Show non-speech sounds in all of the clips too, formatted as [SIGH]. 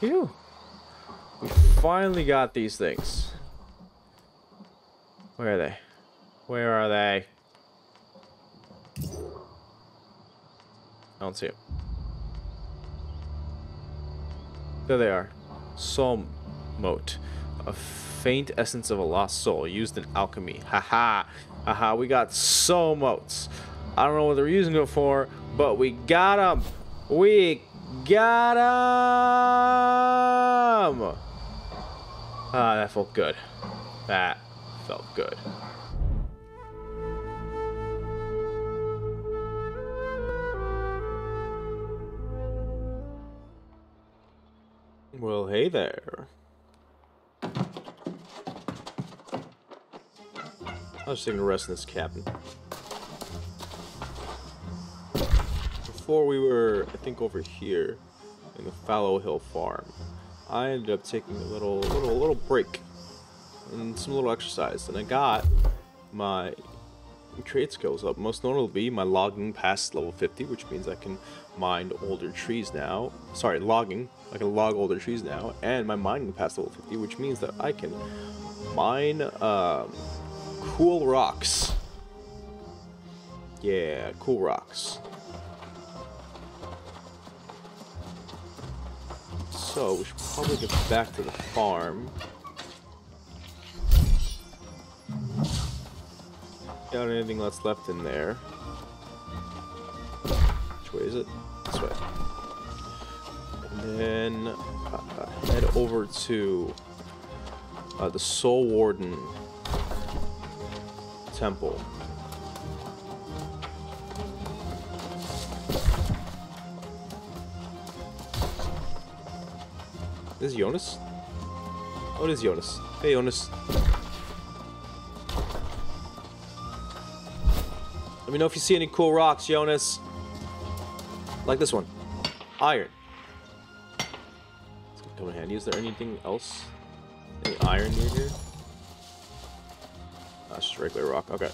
Phew. We finally got these things. Where are they? Where are they? I don't see them. There they are. Soul mote. A faint essence of a lost soul used in alchemy. Haha. Haha, we got soul motes. I don't know what they're using it for, but we got them. We got them. Ah, that felt good. That felt good. Well, hey there. I was just taking a rest in this cabin. Before we were, I think, over here in the Fallow Hill farm, I ended up taking a little, little, little break and some little exercise, and I got my trade skills up. Most notably, my logging past level 50, which means I can mine older trees now. Sorry, logging. I can log older trees now, and my mining past level 50, which means that I can mine um, cool rocks. Yeah, cool rocks. So, we should probably get back to the farm. Got anything that's left in there. Which way is it? This way. And then uh, head over to uh, the Soul Warden Temple. This is Jonas? Oh, is Jonas. Hey, Jonas. Let me know if you see any cool rocks, Jonas. Like this one. Iron. It's gonna come in handy. Is there anything else? Any iron near here? That's just regular rock. Okay.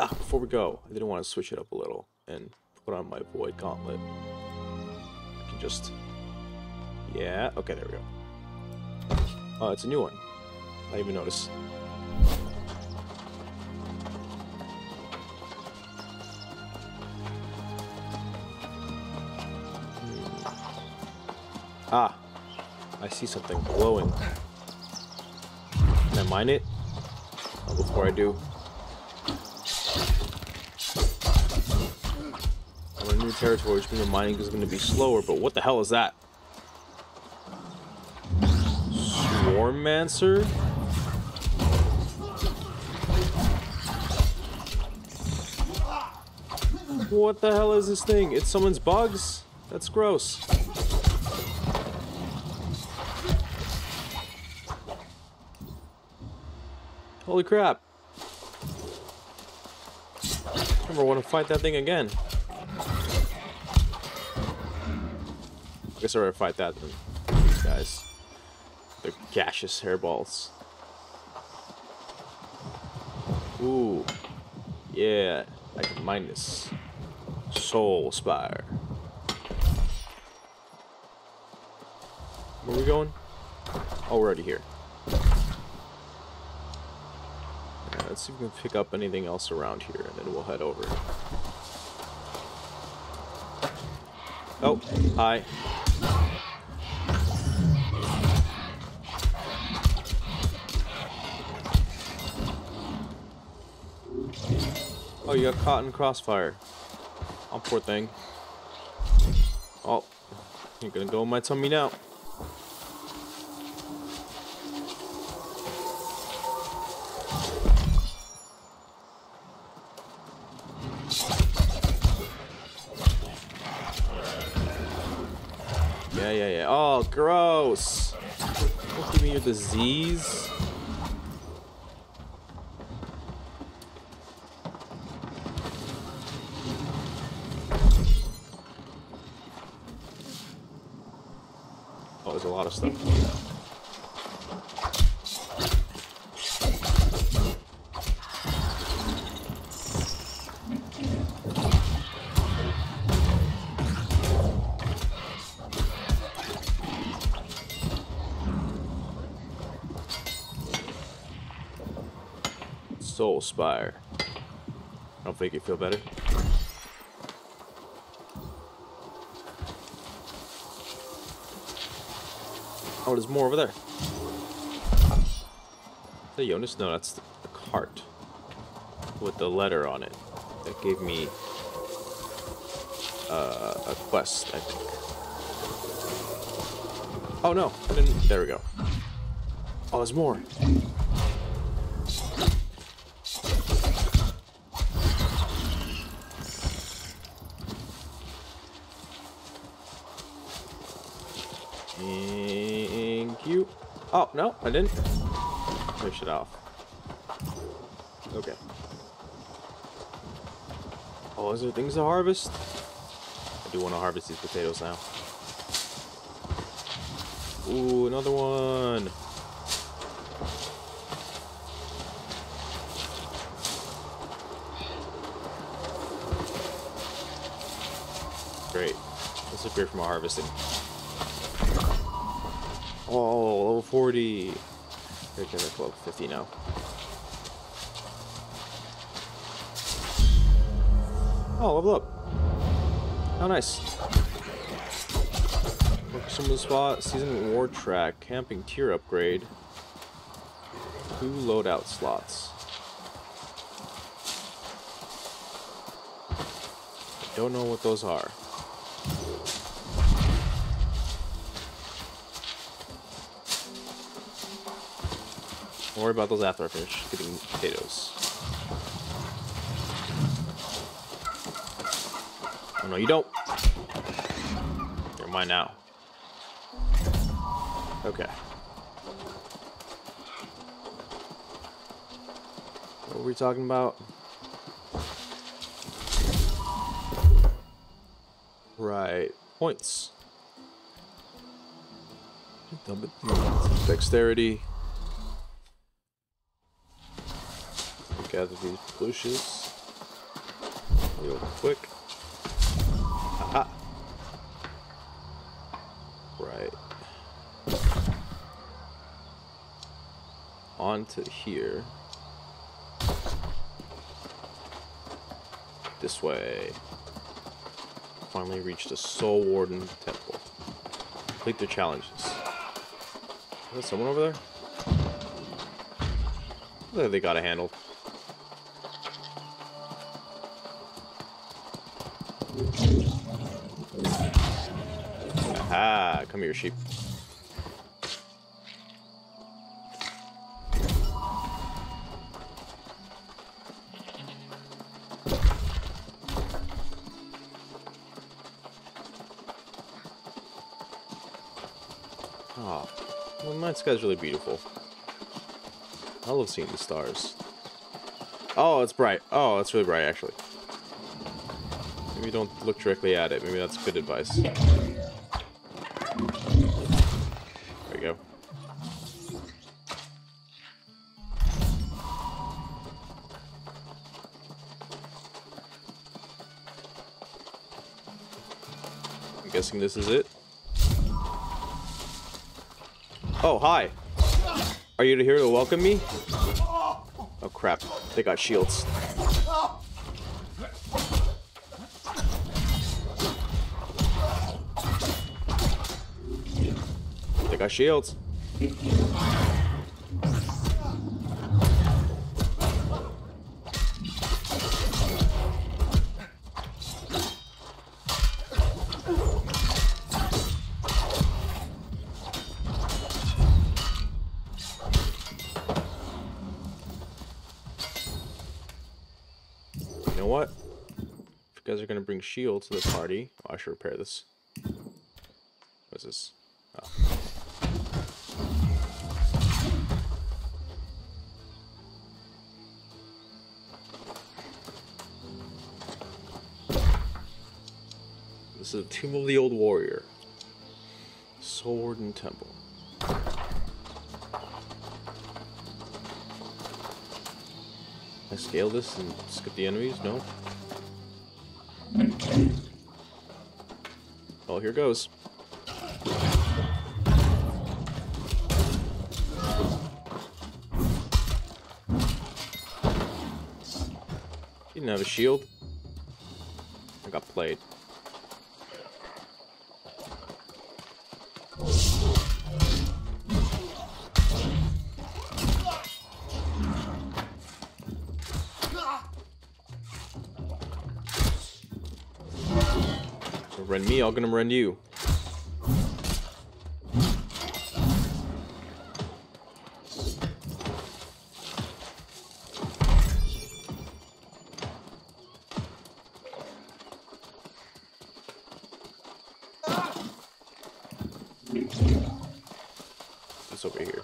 Ah, before we go, I didn't want to switch it up a little and put on my void gauntlet. I can just... Yeah, okay, there we go. Oh, it's a new one. I even notice. Hmm. Ah, I see something glowing. Can I mine it? Oh, before I do. Territory, which means the mining is going to be slower, but what the hell is that? Swarmmancer? What the hell is this thing? It summons bugs? That's gross. Holy crap. Never want to fight that thing again. I guess rather fight that than these guys. They're gaseous hairballs. Ooh. Yeah, I can mine this. Soul Spire. Where are we going? Oh, we're already here. Let's see if we can pick up anything else around here, and then we'll head over. Oh, hi. Oh, you got caught in crossfire. Oh, poor thing. Oh, you're gonna go in my tummy now. Yeah, yeah, yeah. Oh, gross. Don't give me your disease. Soul Spire. I don't think you feel better. Oh, there's more over there. That Jonas? No, that's the, the cart. With the letter on it. That gave me uh, a quest, I think. Oh no. There we go. Oh, there's more. Thank you. Oh, no, I didn't. Push it off. Okay. Oh, is there things to harvest? I do want to harvest these potatoes now. Ooh, another one. Great. Let's appear from harvesting. Oh, level 40. Okay, that's level 50 now. Oh, level up. Oh, nice. Some of the spot, season war track, camping tier upgrade. Two loadout slots. I Don't know what those are. Don't worry about those after I finish getting potatoes. Oh no, you don't. You're mine now. Okay. What were we talking about? Right. Points. Dexterity. Gather these bushes. Real quick. Aha. Right. On to here. This way. Finally reached the Soul Warden Temple. Complete the challenges. Is there someone over? There they got a handle. Aha! Come here, sheep. Oh, well, night sky's really beautiful. I love seeing the stars. Oh, it's bright. Oh, it's really bright, actually. Maybe don't look directly at it. Maybe that's good advice. Guessing this is it. Oh, hi. Are you here to welcome me? Oh crap, they got shields. They got shields. Bring to the party, oh, I should repair this. What's this? Oh. This is the Tomb of the Old Warrior. Sword and Temple. I scale this and skip the enemies? No? here goes. He didn't have a shield. I got played. Gonna run you. It's over here.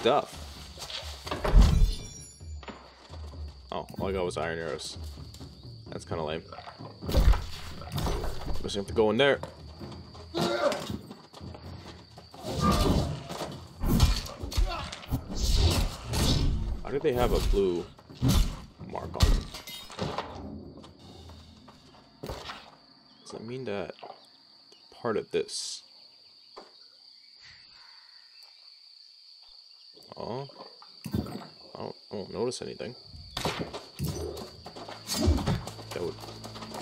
Stuff. Oh, all I got was iron arrows. That's kind of lame. Guess I have to go in there. Why do they have a blue mark on them? Does that mean that part of this? Oh, I don't, I don't notice anything. That would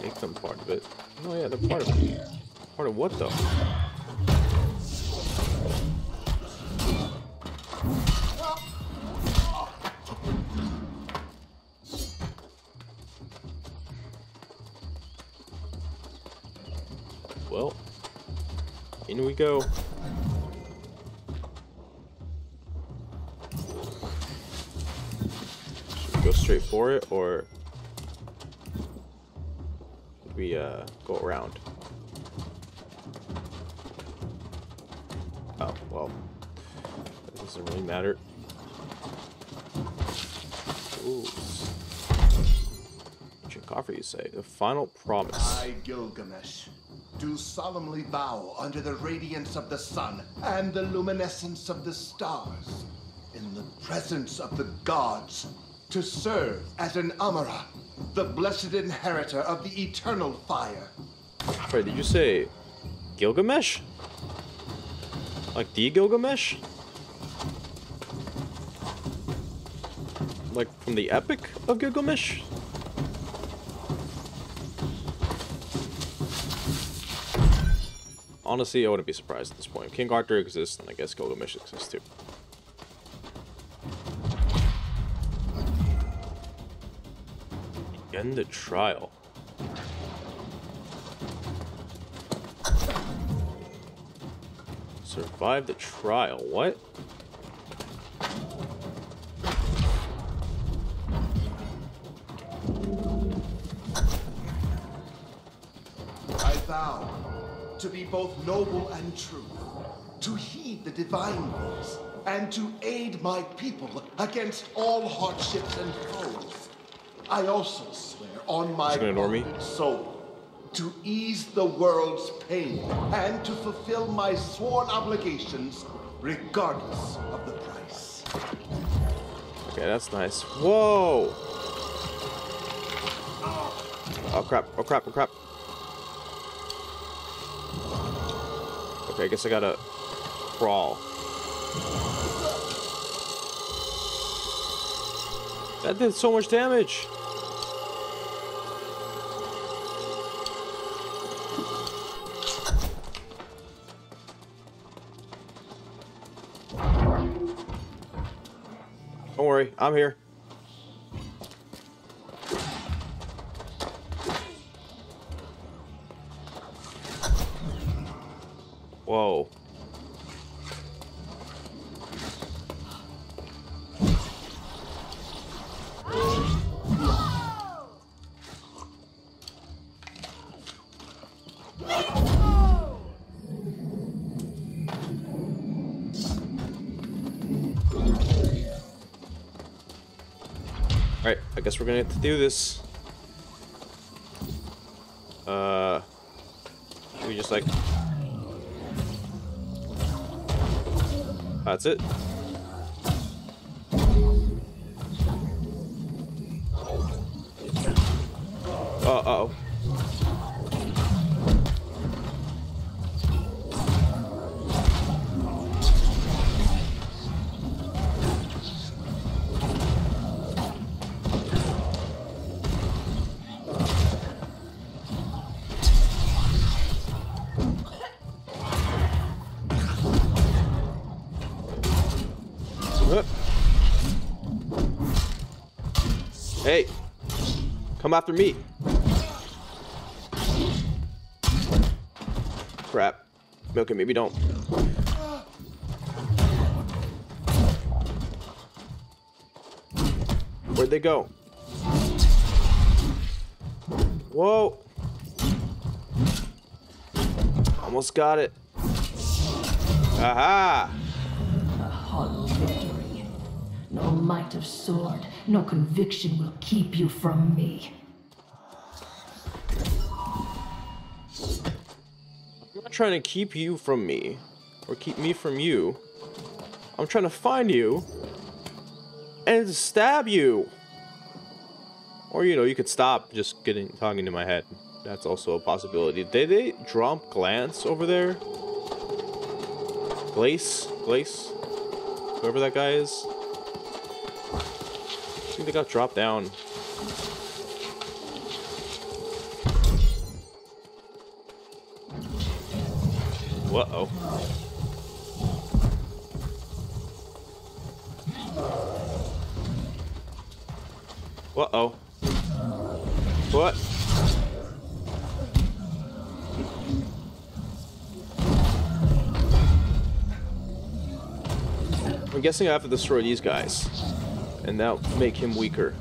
make them part of it. Oh yeah, they're part of it. Part of what though? It, or we uh, go around? Oh, well, that doesn't really matter. Ooh. Coffee, you say? The final promise. I, Gilgamesh, do solemnly vow under the radiance of the sun and the luminescence of the stars, in the presence of the gods, to serve as an Amara, the blessed inheritor of the eternal fire. Wait, did you say Gilgamesh? Like the Gilgamesh? Like from the Epic of Gilgamesh? Honestly, I wouldn't be surprised at this point. King Arthur exists, and I guess Gilgamesh exists too. End the trial. Survive the trial. What? I vow to be both noble and true, to heed the divine voice, and to aid my people against all hardships and foes. I also swear on my Just gonna ignore me? soul to ease the world's pain and to fulfill my sworn obligations regardless of the price. Okay, that's nice. Whoa! Oh crap, oh crap, oh crap. Okay, I guess I gotta crawl. That did so much damage! I'm here. gonna have to do this. Uh, we just like. That's it. Come after me. Crap. Okay, maybe don't. Where'd they go? Whoa. Almost got it. Aha! hollow victory. No might of sword, no conviction will keep you from me. Trying to keep you from me, or keep me from you. I'm trying to find you and stab you. Or you know, you could stop just getting talking to my head. That's also a possibility. Did they drop glance over there? Glace, Glace, whoever that guy is. I think they got dropped down. Uh-oh. Uh-oh. What? I'm guessing I have to destroy these guys. And that'll make him weaker.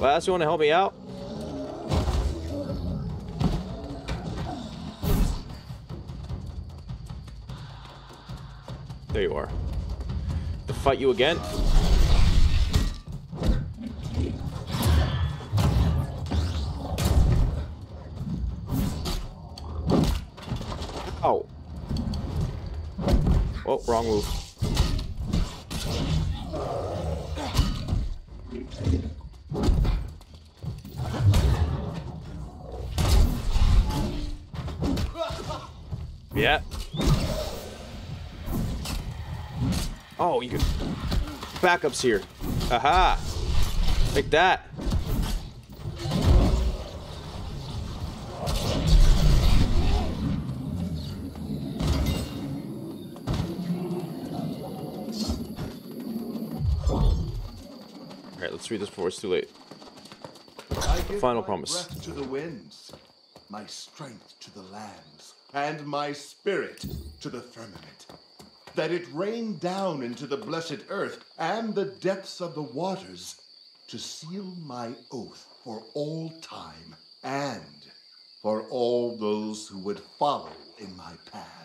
Last, you want to help me out? There you are. To fight you again? Backups here. Aha! Like that. Alright, let's read this before it's too late. Final my promise. breath to the winds, my strength to the lands, and my spirit to the firmament. That it rain down into the blessed earth and the depths of the waters to seal my oath for all time and for all those who would follow in my path.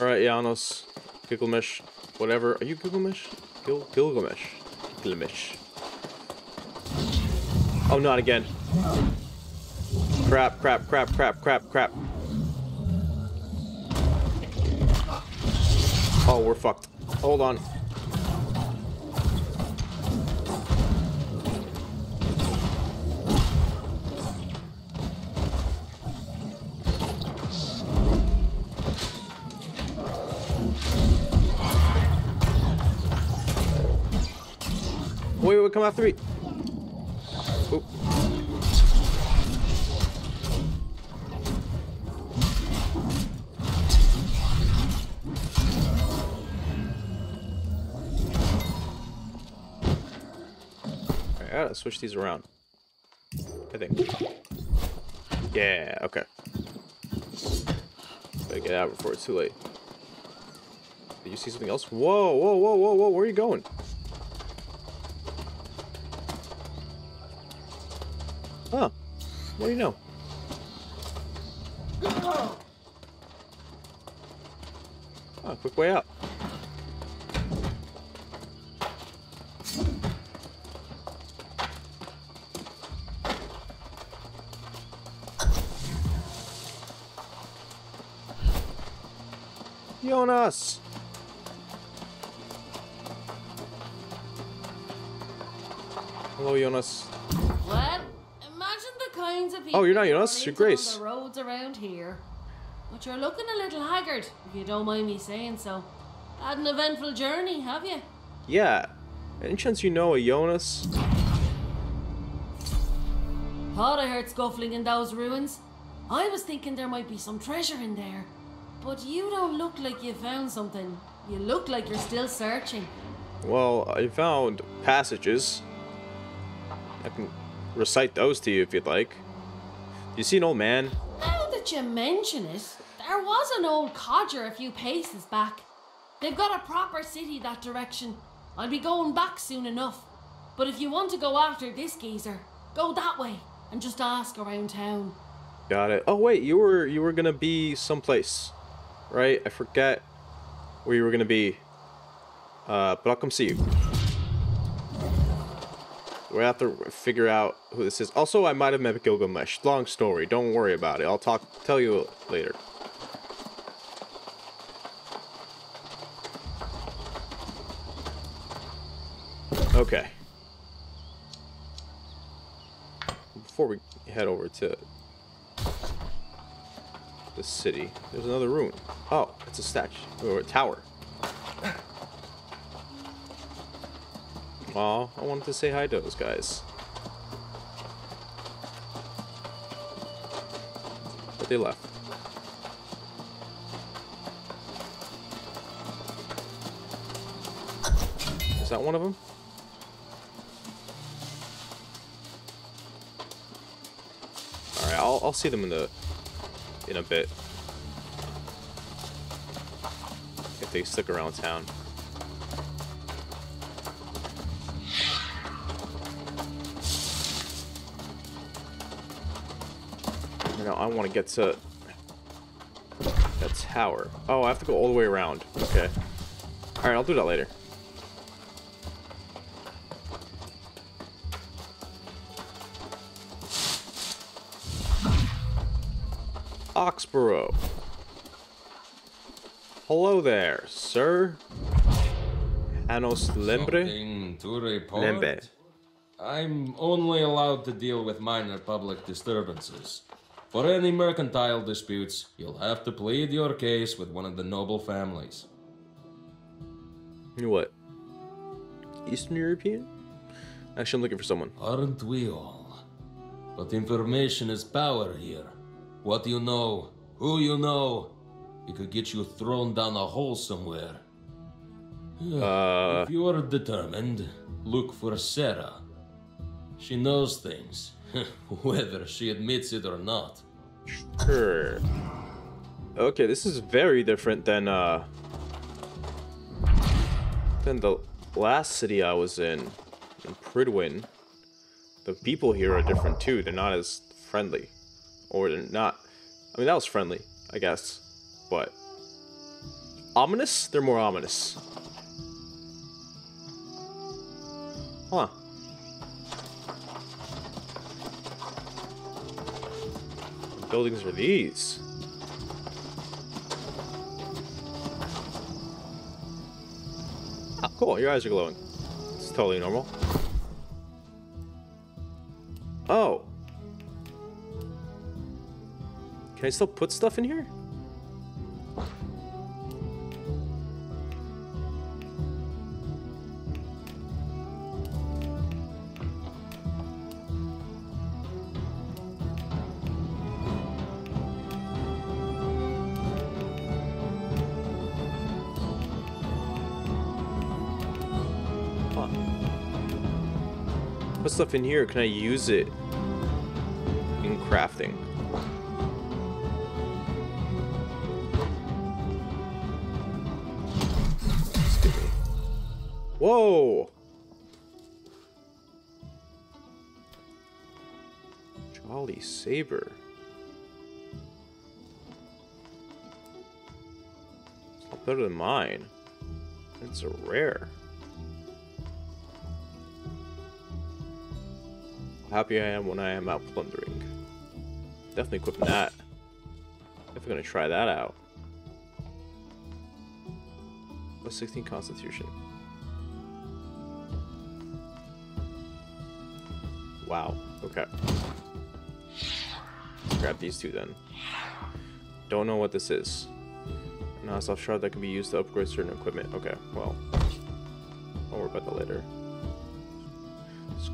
Alright, Janos. Gilgamesh. Whatever. Are you Gilgamesh? Gil Gilgamesh. Gilgamesh. Oh, not again. Crap, crap, crap, crap, crap, crap. Oh, we're fucked. Hold on. Wait, wait, come after me. Switch these around. I think. Yeah, okay. Gotta get out before it's too late. Did you see something else? Whoa, whoa, whoa, whoa, whoa, where are you going? Huh. What do you know? You you're into Grace. The roads around here, but you're looking a little haggard, if you don't mind me saying so. Had an eventful journey, have you? Yeah. Any chance you know a Jonas? Thought I heard scuffling in those ruins. I was thinking there might be some treasure in there, but you don't look like you found something. You look like you're still searching. Well, I found passages. I can recite those to you if you'd like. You see an old man? Now that you mention it, there was an old codger a few paces back. They've got a proper city that direction. I'll be going back soon enough. But if you want to go after this geezer, go that way and just ask around town. Got it. Oh wait, you were you were gonna be someplace, right? I forget where you were gonna be. Uh, but I'll come see you. We have to figure out who this is. Also, I might have met Gilgamesh. Long story. Don't worry about it. I'll talk. Tell you later. Okay. Before we head over to the city, there's another ruin. Oh, it's a statue or a tower. Aw, I wanted to say hi to those guys. But they left. Is that one of them? Alright, I'll, I'll see them in the in a bit. If they stick around town. I want to get to that tower. Oh, I have to go all the way around. Okay. Alright, I'll do that later. Oxborough. Hello there, sir. Anos Lembre. To report? Lembe. I'm only allowed to deal with minor public disturbances. For any mercantile disputes, you'll have to plead your case with one of the noble families. You what? Eastern European? Actually, I'm looking for someone. Aren't we all? But information is power here. What you know, who you know, it could get you thrown down a hole somewhere. Uh, If you are determined, look for Sarah. She knows things, [LAUGHS] whether she admits it or not. sure. Okay, this is very different than, uh... Than the last city I was in, in Pridwin. The people here are different too. They're not as friendly. Or they're not... I mean, that was friendly, I guess. But... Ominous? They're more ominous. Huh. Buildings are these? Oh, cool. Your eyes are glowing. It's totally normal. Oh. Can I still put stuff in here? Stuff in here. Can I use it in crafting? Whoa! Jolly Saber. It's better than mine. It's a rare. Happy I am when I am out plundering. Definitely equipping that. If we're gonna try that out. A 16 constitution. Wow. Okay. Grab these two then. Don't know what this is. Now, soft shard that can be used to upgrade certain equipment. Okay, well. I'll worry about that later.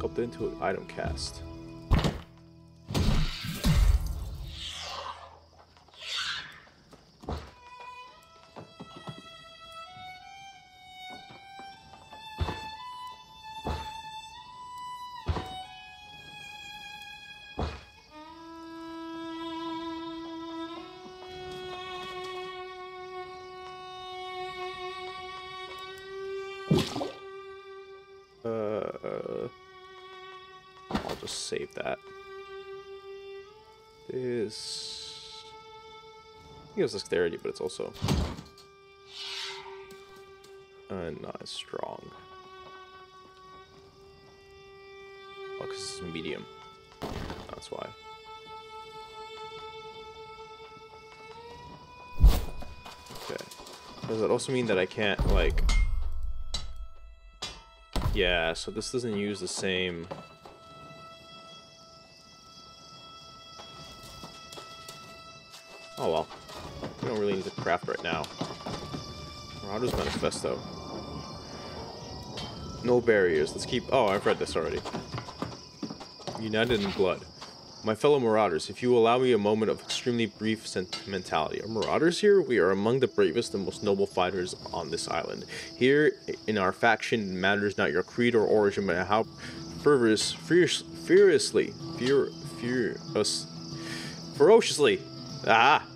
Sculpted into an item cast. Save that. This gives dexterity, but it's also uh, not as strong. Oh, because it's medium. That's why. Okay. Does that also mean that I can't, like... Yeah, so this doesn't use the same... Oh well. We don't really need to craft right now. Marauder's Manifesto. No barriers. Let's keep... Oh, I've read this already. United in blood. My fellow Marauders, if you will allow me a moment of extremely brief sentimentality. Are Marauders here? We are among the bravest and most noble fighters on this island. Here, in our faction, matters not your creed or origin, but how fervous, furious, furiously, fur, furious, ferociously, ah,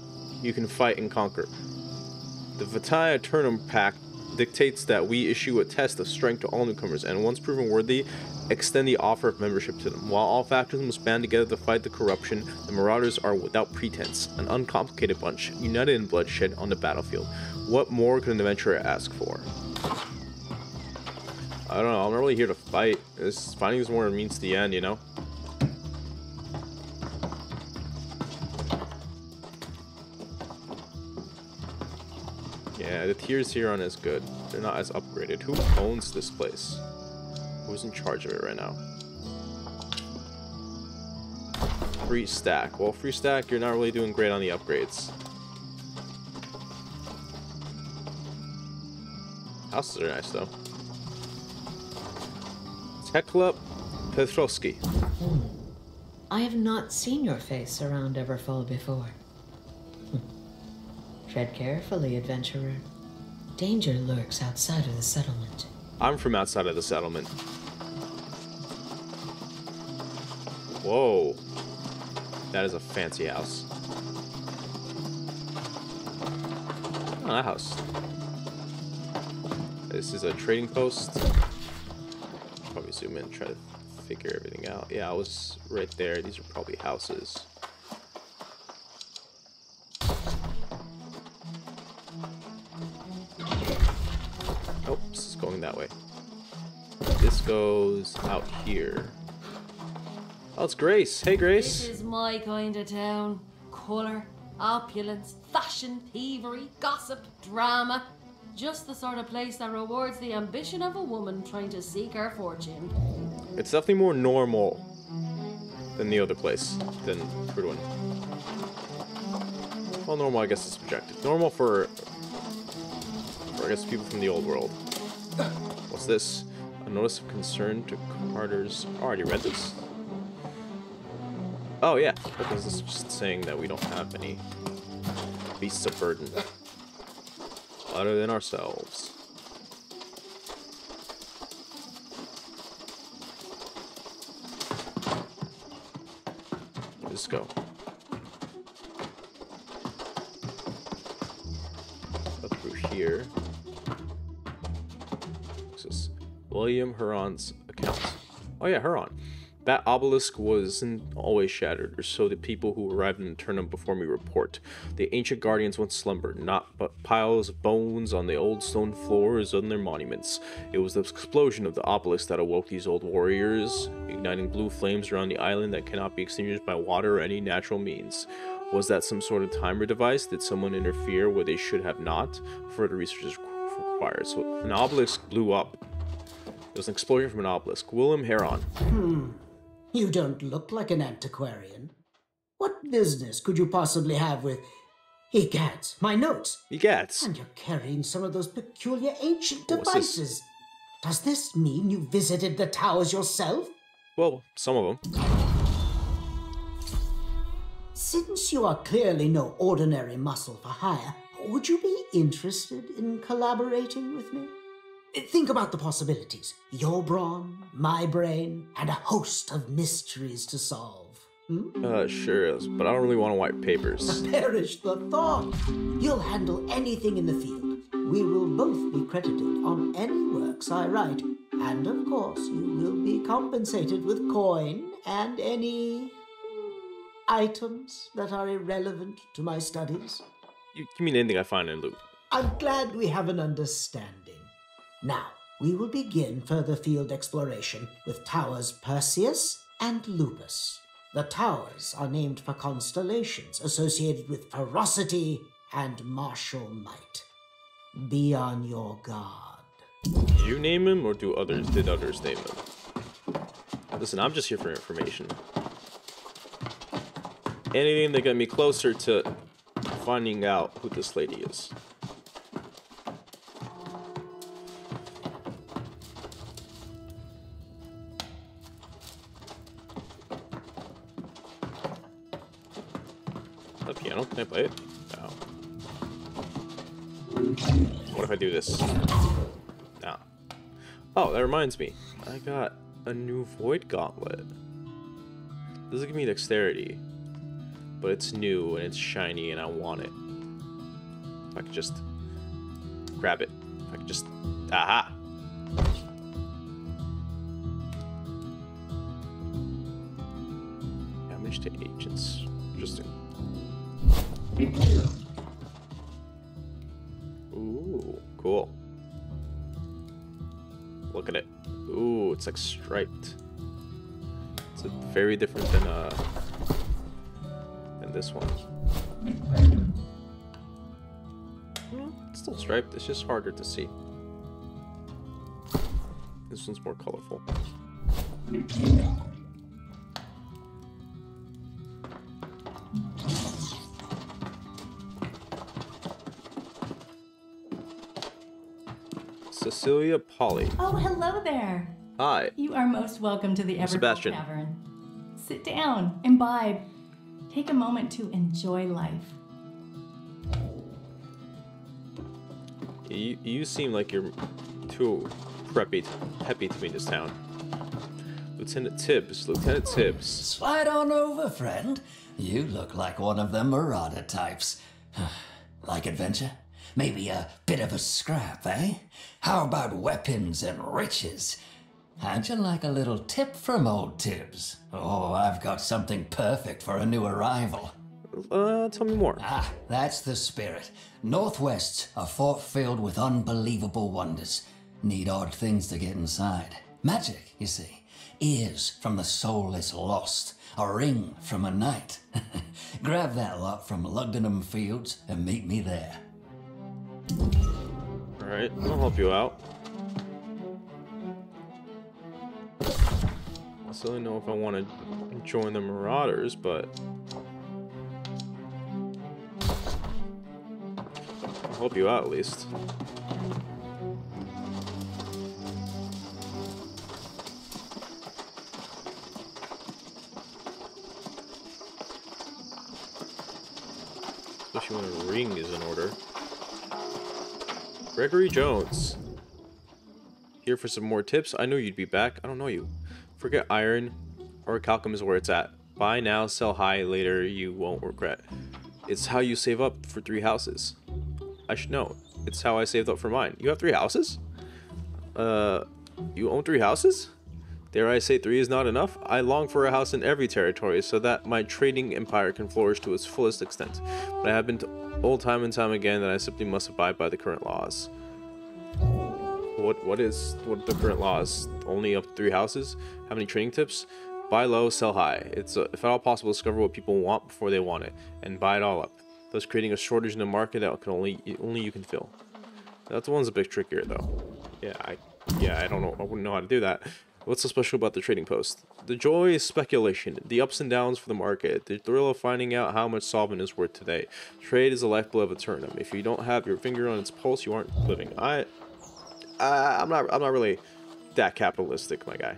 you can fight and conquer. The Vitae Aeternum Pact dictates that we issue a test of strength to all newcomers, and once proven worthy, extend the offer of membership to them. While all factions must band together to fight the corruption, the Marauders are without pretense, an uncomplicated bunch, united in bloodshed on the battlefield. What more could an adventurer ask for? I don't know, I'm not really here to fight. This fighting is more a means the end, you know? The tiers here aren't as good. They're not as upgraded. Who owns this place? Who's in charge of it right now? Free stack. Well, free stack, you're not really doing great on the upgrades. Houses are nice, though. Tekla Petrovsky. I have not seen your face around Everfall before. Hmm. Tread carefully, adventurer. Danger lurks outside of the settlement. I'm from outside of the settlement. Whoa. That is a fancy house. Oh, that house. This is a trading post. Probably zoom in try to figure everything out. Yeah, I was right there. These are probably houses. Goes out here. Oh, it's Grace. Hey, Grace. This is my kind of town. Colour, opulence, fashion, thievery, gossip, drama. Just the sort of place that rewards the ambition of a woman trying to seek her fortune. It's definitely more normal than the other place, than Fruitwin. Well, normal, I guess, is subjective. Normal for, for, I guess, people from the old world. What's this? Notice of concern to Carter's... Oh, I already read this? Oh, yeah. Because this is just saying that we don't have any beasts of burden. Other than ourselves. Let's go. Go through here. William Huron's account. Oh yeah, Huron. That obelisk wasn't always shattered, or so the people who arrived in Aeternum before me report. The ancient guardians once slumbered, not but piles of bones on the old stone floors on their monuments. It was the explosion of the obelisk that awoke these old warriors, igniting blue flames around the island that cannot be extinguished by water or any natural means. Was that some sort of timer device? Did someone interfere where they should have not? Further research is required. So an obelisk blew up. There was an explosion from an obelisk. William Heron. Hmm. You don't look like an antiquarian. What business could you possibly have with. Egads, my notes! Egats. And you're carrying some of those peculiar ancient this? devices. Does this mean you visited the towers yourself? Well, some of them. Since you are clearly no ordinary muscle for hire, would you be interested in collaborating with me? Think about the possibilities. Your brawn, my brain, and a host of mysteries to solve. Hmm? Uh, sure is, but I don't really want to wipe papers. [LAUGHS] Perish the thought. You'll handle anything in the field. We will both be credited on any works I write. And of course, you will be compensated with coin and any items that are irrelevant to my studies. You, you mean anything I find in loot? I'm glad we have an understanding. Now, we will begin further field exploration with towers Perseus and Lupus. The towers are named for constellations associated with ferocity and martial might. Be on your guard. You name him, or do others? Did others name him? Listen, I'm just here for information. Anything that get me closer to finding out who this lady is. This? Oh, that reminds me. I got a new Void Gauntlet. This will give me dexterity. But it's new and it's shiny and I want it. If I could just grab it. If I could just... Aha! Damage to agents. Interesting. It's like striped. It's a very different than uh than this one. It's still striped. It's just harder to see. This one's more colorful. Cecilia Polly. Oh, hello there. Hi. You are most welcome to the Evergreen Sebastian. Tavern. Sit down, imbibe, take a moment to enjoy life. You, you seem like you're too preppy, peppy to be in this town. Lieutenant Tibbs. Lieutenant Tibbs. Slide on over, friend. You look like one of them marauder types. [SIGHS] like adventure? Maybe a bit of a scrap, eh? How about weapons and riches? How'd you like a little tip from old Tibbs? Oh, I've got something perfect for a new arrival. Uh, tell me more. Ah, that's the spirit. Northwest's a fort filled with unbelievable wonders. Need odd things to get inside. Magic, you see. Ears from the soulless lost. A ring from a knight. [LAUGHS] Grab that lot from Lugdenham Fields and meet me there. Alright, I'll help you out. I still don't know if I want to join the Marauders, but... I'll help you out at least. Especially when a ring is in order. Gregory Jones. Here for some more tips. I knew you'd be back. I don't know you. Forget iron orichalcum is where it's at. Buy now, sell high later, you won't regret. It's how you save up for three houses. I should know. It's how I saved up for mine. You have three houses? Uh, you own three houses? Dare I say three is not enough? I long for a house in every territory so that my trading empire can flourish to its fullest extent. But I have been told time and time again that I simply must abide by the current laws. What what is what the current laws? Only up three houses? Have any trading tips? Buy low, sell high. It's uh, if at all possible, discover what people want before they want it, and buy it all up, thus creating a shortage in the market that can only only you can fill. That one's a bit trickier though. Yeah, I yeah, I don't know I wouldn't know how to do that. What's so special about the trading post? The joy is speculation, the ups and downs for the market, the thrill of finding out how much solvent is worth today. Trade is the lifeblood of Aeternum. If you don't have your finger on its pulse, you aren't living. I, I I'm not I'm not really that capitalistic, my guy.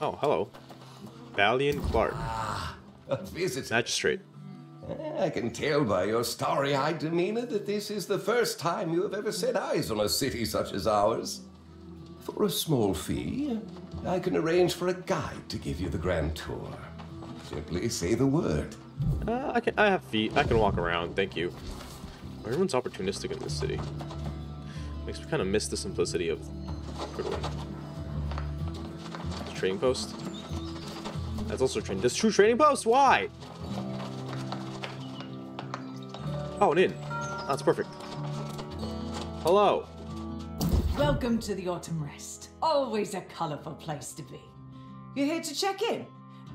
Oh, hello. Valiant Clark. Ah, a visitor. Magistrate. Eh, I can tell by your starry-eyed demeanor that this is the first time you have ever set eyes on a city such as ours. For a small fee, I can arrange for a guide to give you the grand tour. Simply say the word. Uh, I can. I have feet. I can walk around. Thank you. Everyone's opportunistic in this city. Makes me kind of miss the simplicity of Crittlewood. Trading post. That's also trading. This true trading post. Why? Oh, an inn. That's perfect. Hello. Welcome to the Autumn Rest. Always a colourful place to be. You're here to check in?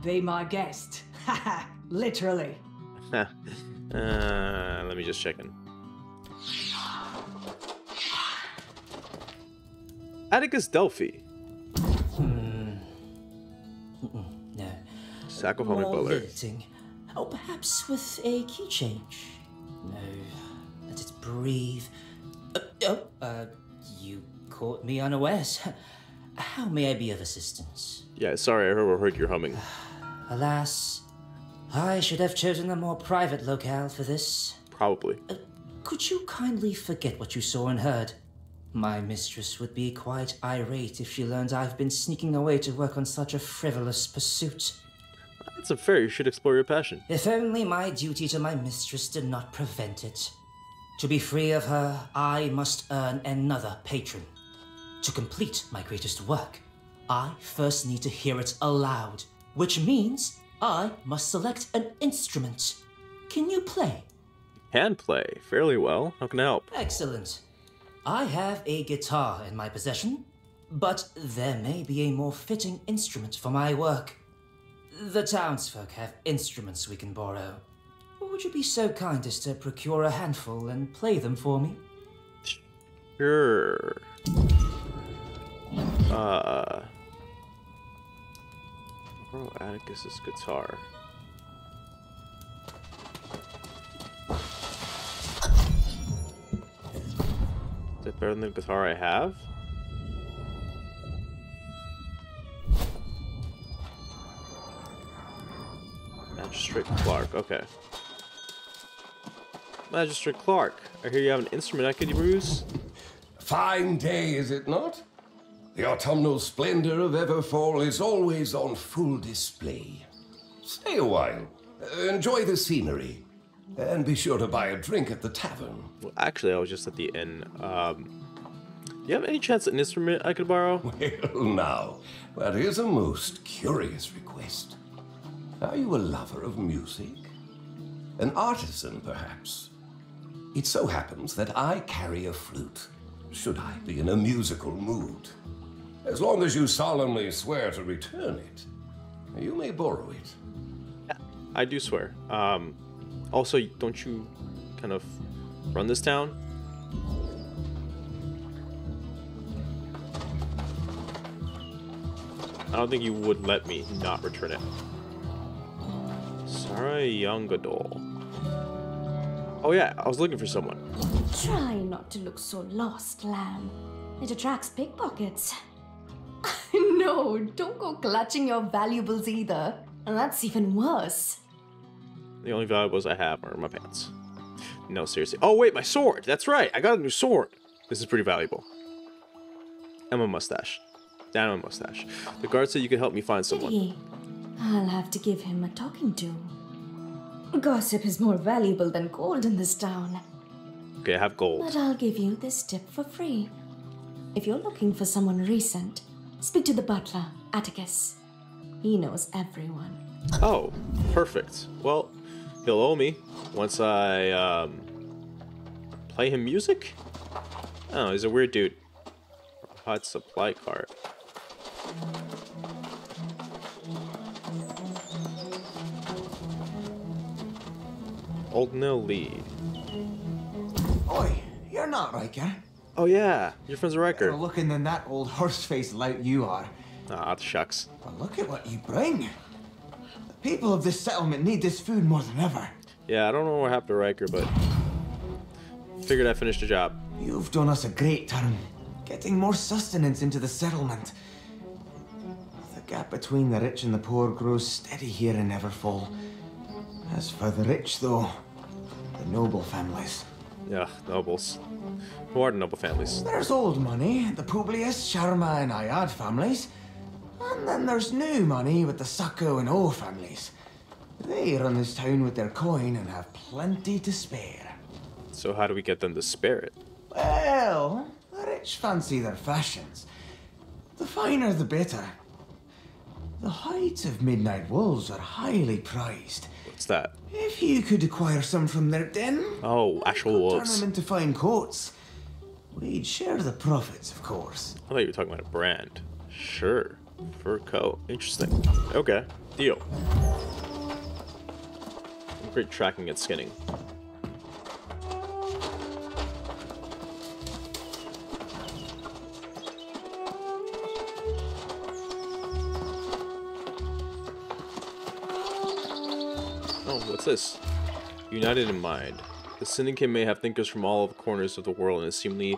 Be my guest. [LAUGHS] Haha, literally. [LAUGHS] uh, let me just check in. Atticus Delphi. Hmm. No. Sacrifice More Butler. visiting. Oh, perhaps with a key change. No. Let it breathe. Uh, oh, uh, you caught me unawares. [LAUGHS] How may I be of assistance? Yeah, sorry, I heard, heard you're humming. [SIGHS] Alas, I should have chosen a more private locale for this. Probably. Uh, could you kindly forget what you saw and heard? My mistress would be quite irate if she learned I've been sneaking away to work on such a frivolous pursuit. That's unfair. You should explore your passion. If only my duty to my mistress did not prevent it. To be free of her, I must earn another patron. To complete my greatest work, I first need to hear it aloud, which means I must select an instrument. Can you play? Can play fairly well. How can I help? Excellent. I have a guitar in my possession, but there may be a more fitting instrument for my work. The townsfolk have instruments we can borrow. Would you be so kind as to procure a handful and play them for me? Sure. Uh. Bro, Atticus's guitar. Is it better than the guitar I have? Magistrate Clark, okay. Magistrate Clark, I hear you have an instrument I could use. Fine day, is it not? The autumnal splendor of Everfall is always on full display. Stay a while, enjoy the scenery, and be sure to buy a drink at the tavern. Well, actually, I was just at the inn. Um, do you have any chance at an instrument I could borrow? [LAUGHS] Well, now, that is a most curious request. Are you a lover of music? An artisan, perhaps? It so happens that I carry a flute, should I be in a musical mood. As long as you solemnly swear to return it, you may borrow it. I do swear. Um, also, don't you kind of run this town? I don't think you would let me not return it. Sorry, Youngadol. Oh yeah, I was looking for someone. Try not to look so lost, lamb. It attracts pickpockets. [LAUGHS] no, don't go clutching your valuables either. And that's even worse. The only valuables I have are my pants. No, seriously. Oh wait, my sword! That's right, I got a new sword! This is pretty valuable. And my mustache. Down my mustache. The guard said you could help me find someone. Pity. I'll have to give him a talking to. Gossip is more valuable than gold in this town. Okay, I have gold. But I'll give you this tip for free. If you're looking for someone recent, speak to the butler, Atticus. He knows everyone. Oh, perfect. Well, he'll owe me once I um, play him music. Oh, he's a weird dude. Hot supply cart. Aldnell Lee. Oi, you're not Riker. Oh yeah, your friend's a Riker. Better looking than that old horse-faced lout you are. Ah, shucks. But look at what you bring. The people of this settlement need this food more than ever. Yeah, I don't know what happened to Riker, but figured I finished the job. You've done us a great turn, getting more sustenance into the settlement. The gap between the rich and the poor grows steady here in Everfall. As for the rich, though, the noble families. Yeah, nobles. Who are the noble families? There's old money, the Publius, Sharma, and Ayad families. And then there's new money with the Sacco and O families. They run this town with their coin and have plenty to spare. So how do we get them to spare it? Well, the rich fancy their fashions. The finer the better. The hides of midnight wolves are highly prized. What's that? If you could acquire some from their den, Oh, actual turn wolves. them into fine coats. We'd share the profits, of course. I thought you were talking about a brand. Sure. Fur coat. Interesting. Okay. Deal. Great tracking and skinning. What's this? United in mind. The Syndicate may have thinkers from all corners of the world in a seemingly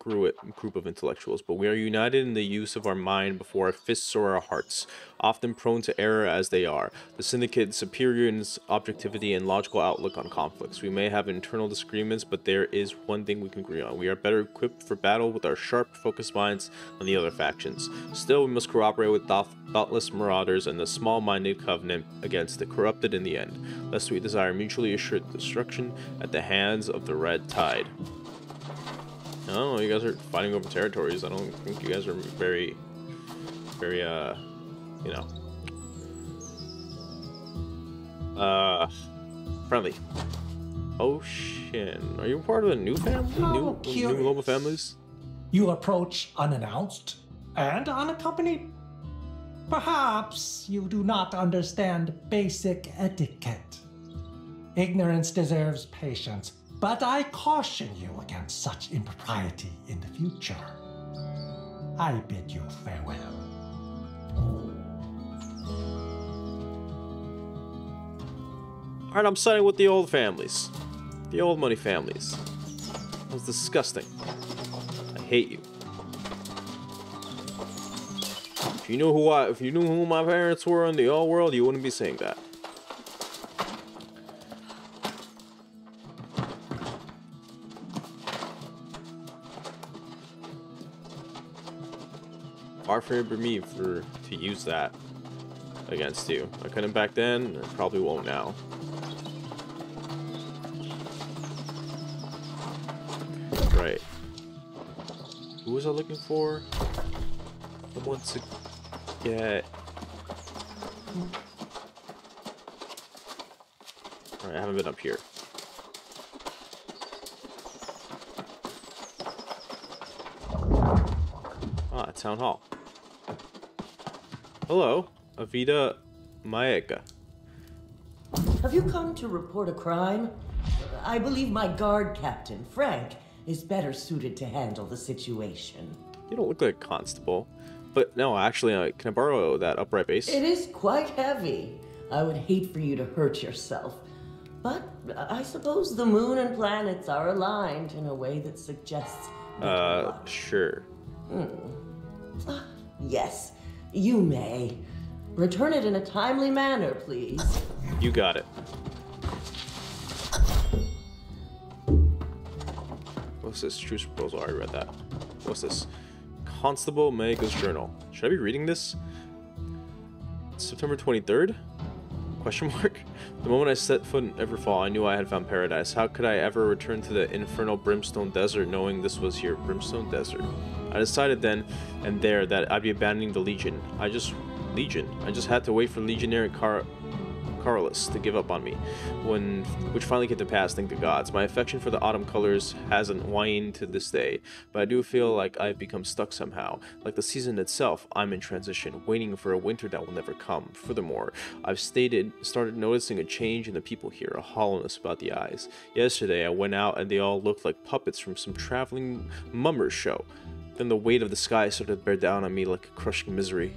group of intellectuals, but we are united in the use of our mind before our fists or our hearts, often prone to error as they are. The Syndicate superior in its objectivity and logical outlook on conflicts. We may have internal disagreements, but there is one thing we can agree on. We are better equipped for battle with our sharp, focused minds than the other factions. Still, we must cooperate with thoughtless marauders and the small-minded covenant against the corrupted in the end, lest we desire mutually assured destruction at the hands of the Red Tide. I don't know, you guys are fighting over territories. I don't think you guys are very, very, uh, you know, uh, friendly. Ocean. Are you part of the new family? New, new global families? You approach unannounced and unaccompanied. Perhaps you do not understand basic etiquette. Ignorance deserves patience, but I caution you against such impropriety in the future. I bid you farewell. Alright, I'm siding with the old families. The old money families. That was disgusting. I hate you. If you knew who I if you knew who my parents were in the old world, you wouldn't be saying that. From for me for to use that against you. I couldn't back then, and probably won't now. Right. Who was I looking for? Someone to get. Alright, I haven't been up here. Ah, town hall. Hello, Avita Maeka. Have you come to report a crime? I believe my guard captain, Frank, is better suited to handle the situation. You don't look like a constable. But no, actually, uh, can I borrow that upright base? It is quite heavy. I would hate for you to hurt yourself. But I suppose the moon and planets are aligned in a way that suggests. Uh, sure. Yes, you may. Return it in a timely manner, please. You got it. What's this? Truce proposal. I already read that. What's this? Constable Maega's journal. Should I be reading this? September 23rd? Question [LAUGHS] mark? The moment I set foot in Everfall, I knew I had found paradise. How could I ever return to the infernal Brimstone Desert knowing this was here? Brimstone Desert. I decided then and there that I'd be abandoning the Legion. I just... Legion. I just had to wait for Legionary Car... Carlos to give up on me, when which finally came to pass, thank the gods. My affection for the autumn colors hasn't waned to this day, but I do feel like I've become stuck somehow. Like the season itself, I'm in transition, waiting for a winter that will never come. Furthermore, I've stated started noticing a change in the people here, a hollowness about the eyes. Yesterday, I went out and they all looked like puppets from some traveling mummer's show. Then the weight of the sky started to bear down on me like a crushing misery.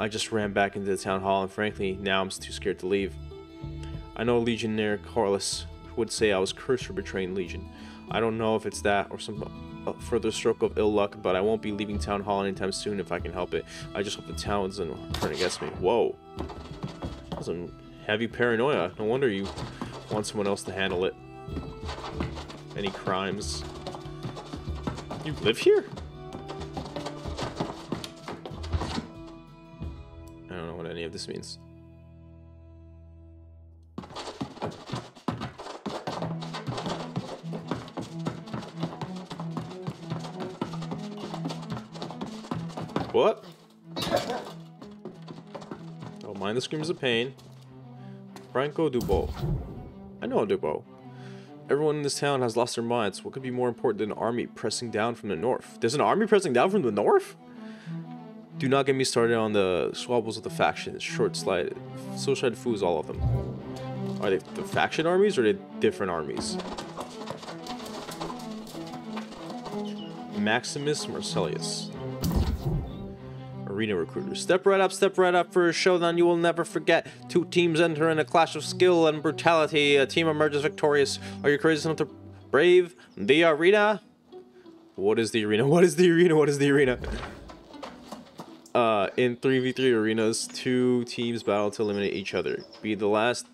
I just ran back into the town hall, and frankly, now I'm too scared to leave. I know Legionnaire Carlos would say I was cursed for betraying Legion. I don't know if it's that or some uh, further stroke of ill luck, but I won't be leaving town hall anytime soon if I can help it. I just hope the town doesn't turn against me. Whoa. Some heavy paranoia. No wonder you want someone else to handle it. Any crimes? You live here? This means. What? Don't mind the screams of pain. Franco Dubo. I know Dubo. Everyone in this town has lost their minds. What could be more important than an army pressing down from the north? There's an army pressing down from the north? Do not get me started on the squabbles of the factions. Short slide, social fools, all of them. Are they the faction armies or are they different armies? Maximus Marcellius. Arena recruiters. Step right up, step right up for a showdown you will never forget. Two teams enter in a clash of skill and brutality. A team emerges victorious. Are you crazy enough to brave the arena? What is the arena? What is the arena? What is the arena? Uh, in 3v3 arenas, two teams battle to eliminate each other. Be the last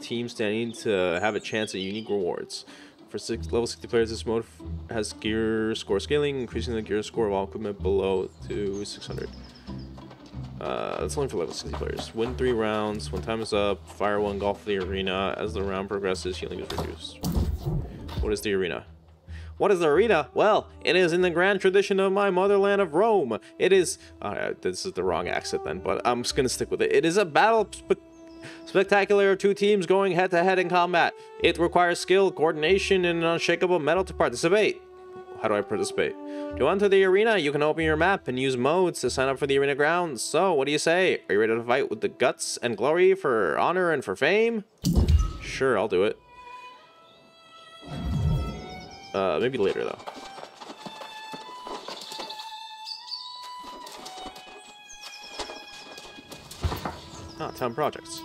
team standing to have a chance at unique rewards. For six, level 60 players, this mode has gear score scaling, increasing the gear score of all equipment below to 600. Uh, that's only for level 60 players. Win three rounds. When time is up, fire one golf the arena. As the round progresses, healing is reduced. What is the arena? What is the arena? Well, it is in the grand tradition of my motherland of Rome. It is. Uh, this is the wrong accent then, but I'm just gonna stick with it. It is a battle spe spectacular of two teams going head to head in combat. It requires skill, coordination, and an unshakable mettle to participate. How do I participate? To enter the arena, you can open your map and use modes to sign up for the arena grounds. So, what do you say? Are you ready to fight with the guts and glory for honor and for fame? Sure, I'll do it. Uh, maybe later though. Ah, town projects.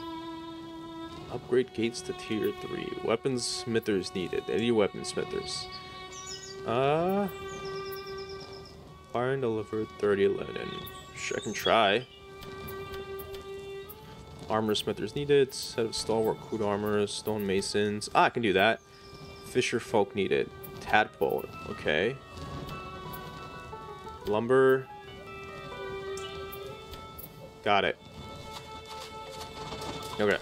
Upgrade gates to tier 3. Weapons smithers needed. Any weapon smithers. Uh... Fire and deliver 30 linen. Sure, I can try. Armor smithers needed. Set of stalwart coot armors. Stone masons. Ah, I can do that. Fisher folk needed. Tadpole. Okay. Lumber. Got it. Okay.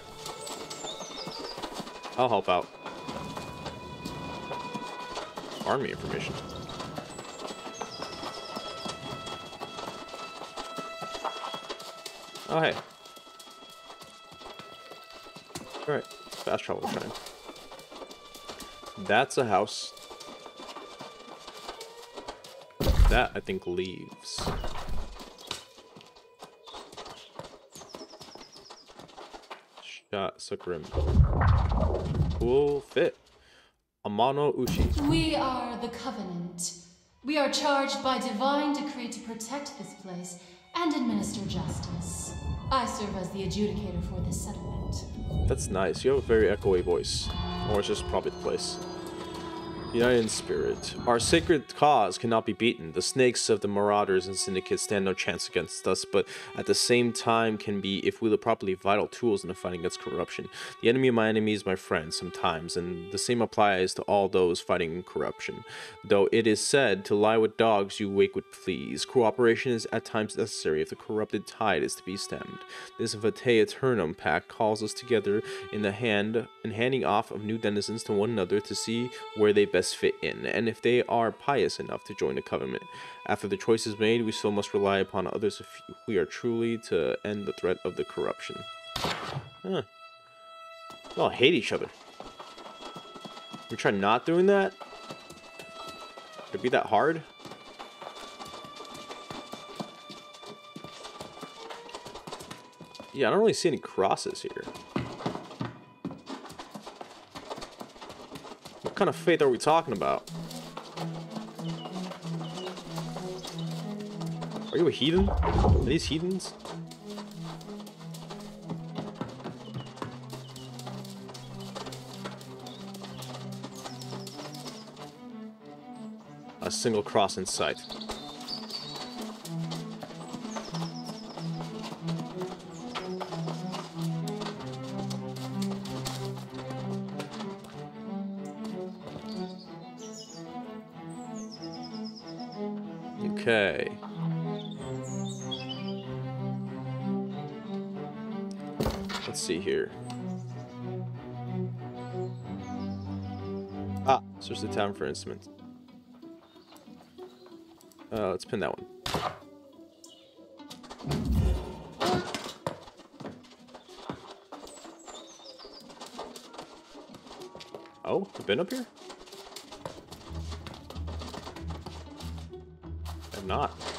I'll help out. Army information. Oh, hey. Alright, fast travel time. That's a house. That, I think, leaves. Shot Sakrim. Cool fit. Amano Ushi. We are the Covenant. We are charged by divine decree to protect this place and administer justice. I serve as the adjudicator for this settlement. That's nice. You have a very echoey voice. Or it's just probably the place. United in spirit. Our sacred cause cannot be beaten. The snakes of the marauders and syndicates stand no chance against us, but at the same time can be, if wielded properly, vital tools in the fight against corruption. The enemy of my enemy is my friend sometimes, and the same applies to all those fighting corruption. Though it is said, to lie with dogs you wake with fleas. Cooperation is at times necessary if the corrupted tide is to be stemmed. This Vitae Aeternum pact calls us together in the hand and handing off of new denizens to one another to see where they best fit in, and if they are pious enough to join the covenant. After the choice is made, we still must rely upon others if we are truly to end the threat of the corruption. Huh. We all hate each other. We try not doing that? Could it be that hard? Yeah, I don't really see any crosses here. Kind of faith are we talking about? Are you a heathen? Are these heathens? A single cross in sight. Ah, search the tavern for instruments. Uh, let's pin that one. Oh, I've been up here? I've not.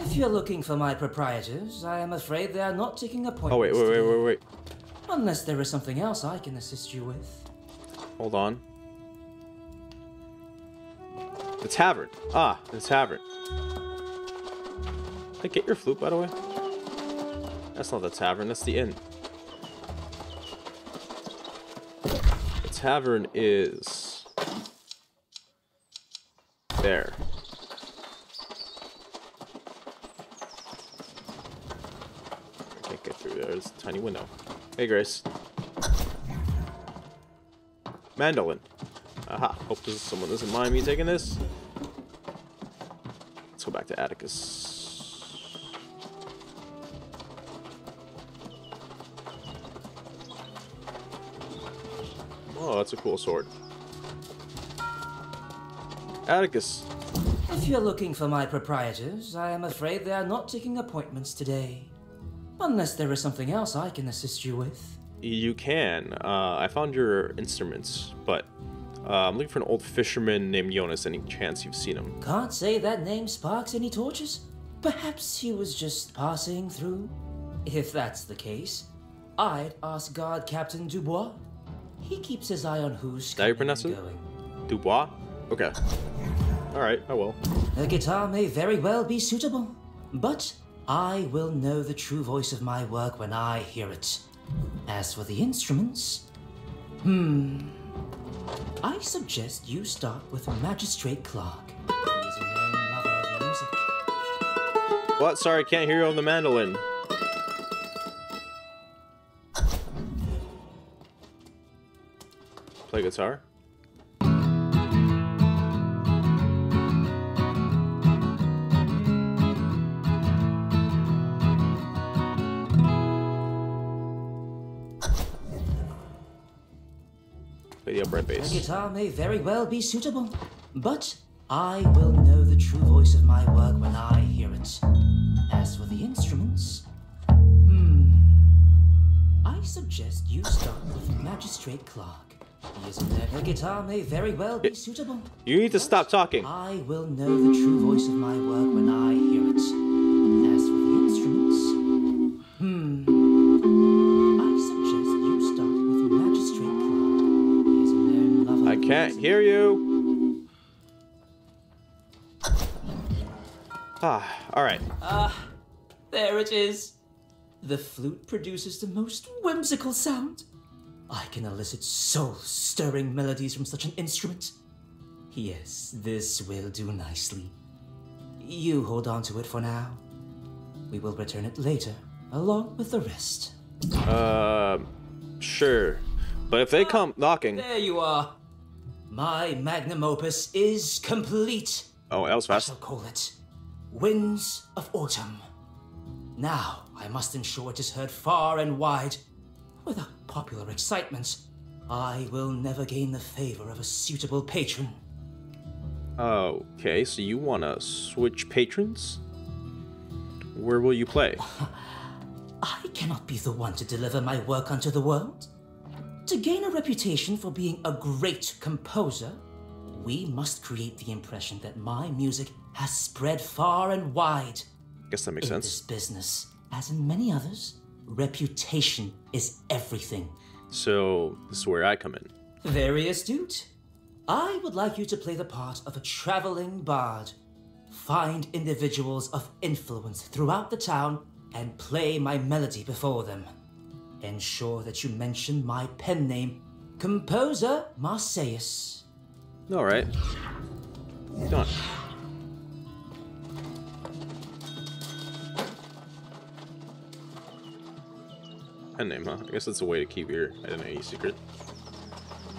If you're looking for my proprietors, I am afraid they are not taking appointments. Oh, wait, wait, wait, wait, wait. Unless there is something else I can assist you with. Hold on. The tavern. Ah, the tavern. Hey, get your flute, by the way. That's not the tavern, that's the inn. The tavern is... There. I can't get through there, there's a tiny window. Hey, Grace. Mandolin. Aha, hope this, is someone doesn't mind me taking this. Let's go back to Atticus. Oh, that's a cool sword. Atticus. If you're looking for my proprietors, I am afraid they are not taking appointments today. Unless there is something else I can assist you with. You can. Uh, I found your instruments, but uh, I'm looking for an old fisherman named Jonas. Any chance you've seen him? Can't say that name sparks any torches. Perhaps he was just passing through. If that's the case, I'd ask Guard Captain Dubois. He keeps his eye on who's that how you pronounce it? Dubois? Okay. Alright, I will. A guitar may very well be suitable, but I will know the true voice of my work when I hear it. As for the instruments, hmm, I suggest you start with Magistrate Clark. What? Sorry, I can't hear you on the mandolin. Play guitar? Play the upright A bass. guitar may very well be suitable, but I will know the true voice of my work when I hear it. As for the instruments, hmm, I suggest you start with Magistrate Clark. He is a guitar may very well be suitable. You need to stop talking. I will know the true voice of my work when I hear it. Can't hear you. Ah, alright. Ah, there it is. The flute produces the most whimsical sound. I can elicit soul-stirring melodies from such an instrument. Yes, this will do nicely. You hold on to it for now. We will return it later, along with the rest. Um, sure. But if they come knocking. There you are. My magnum opus is complete. Oh, that was I shall call it Winds of Autumn. Now I must ensure it is heard far and wide. Without popular excitement, I will never gain the favor of a suitable patron. Okay, so you want to switch patrons? Where will you play? [LAUGHS] I cannot be the one to deliver my work unto the world. To gain a reputation for being a great composer, we must create the impression that my music has spread far and wide. Guess that makes in sense. this business, as in many others, reputation is everything. So this is where I come in. Very astute. I would like you to play the part of a traveling bard. Find individuals of influence throughout the town and play my melody before them. Ensure that you mention my pen name, Composer Marseilles. All right. Done. Pen name, huh? I guess that's a way to keep your identity secret.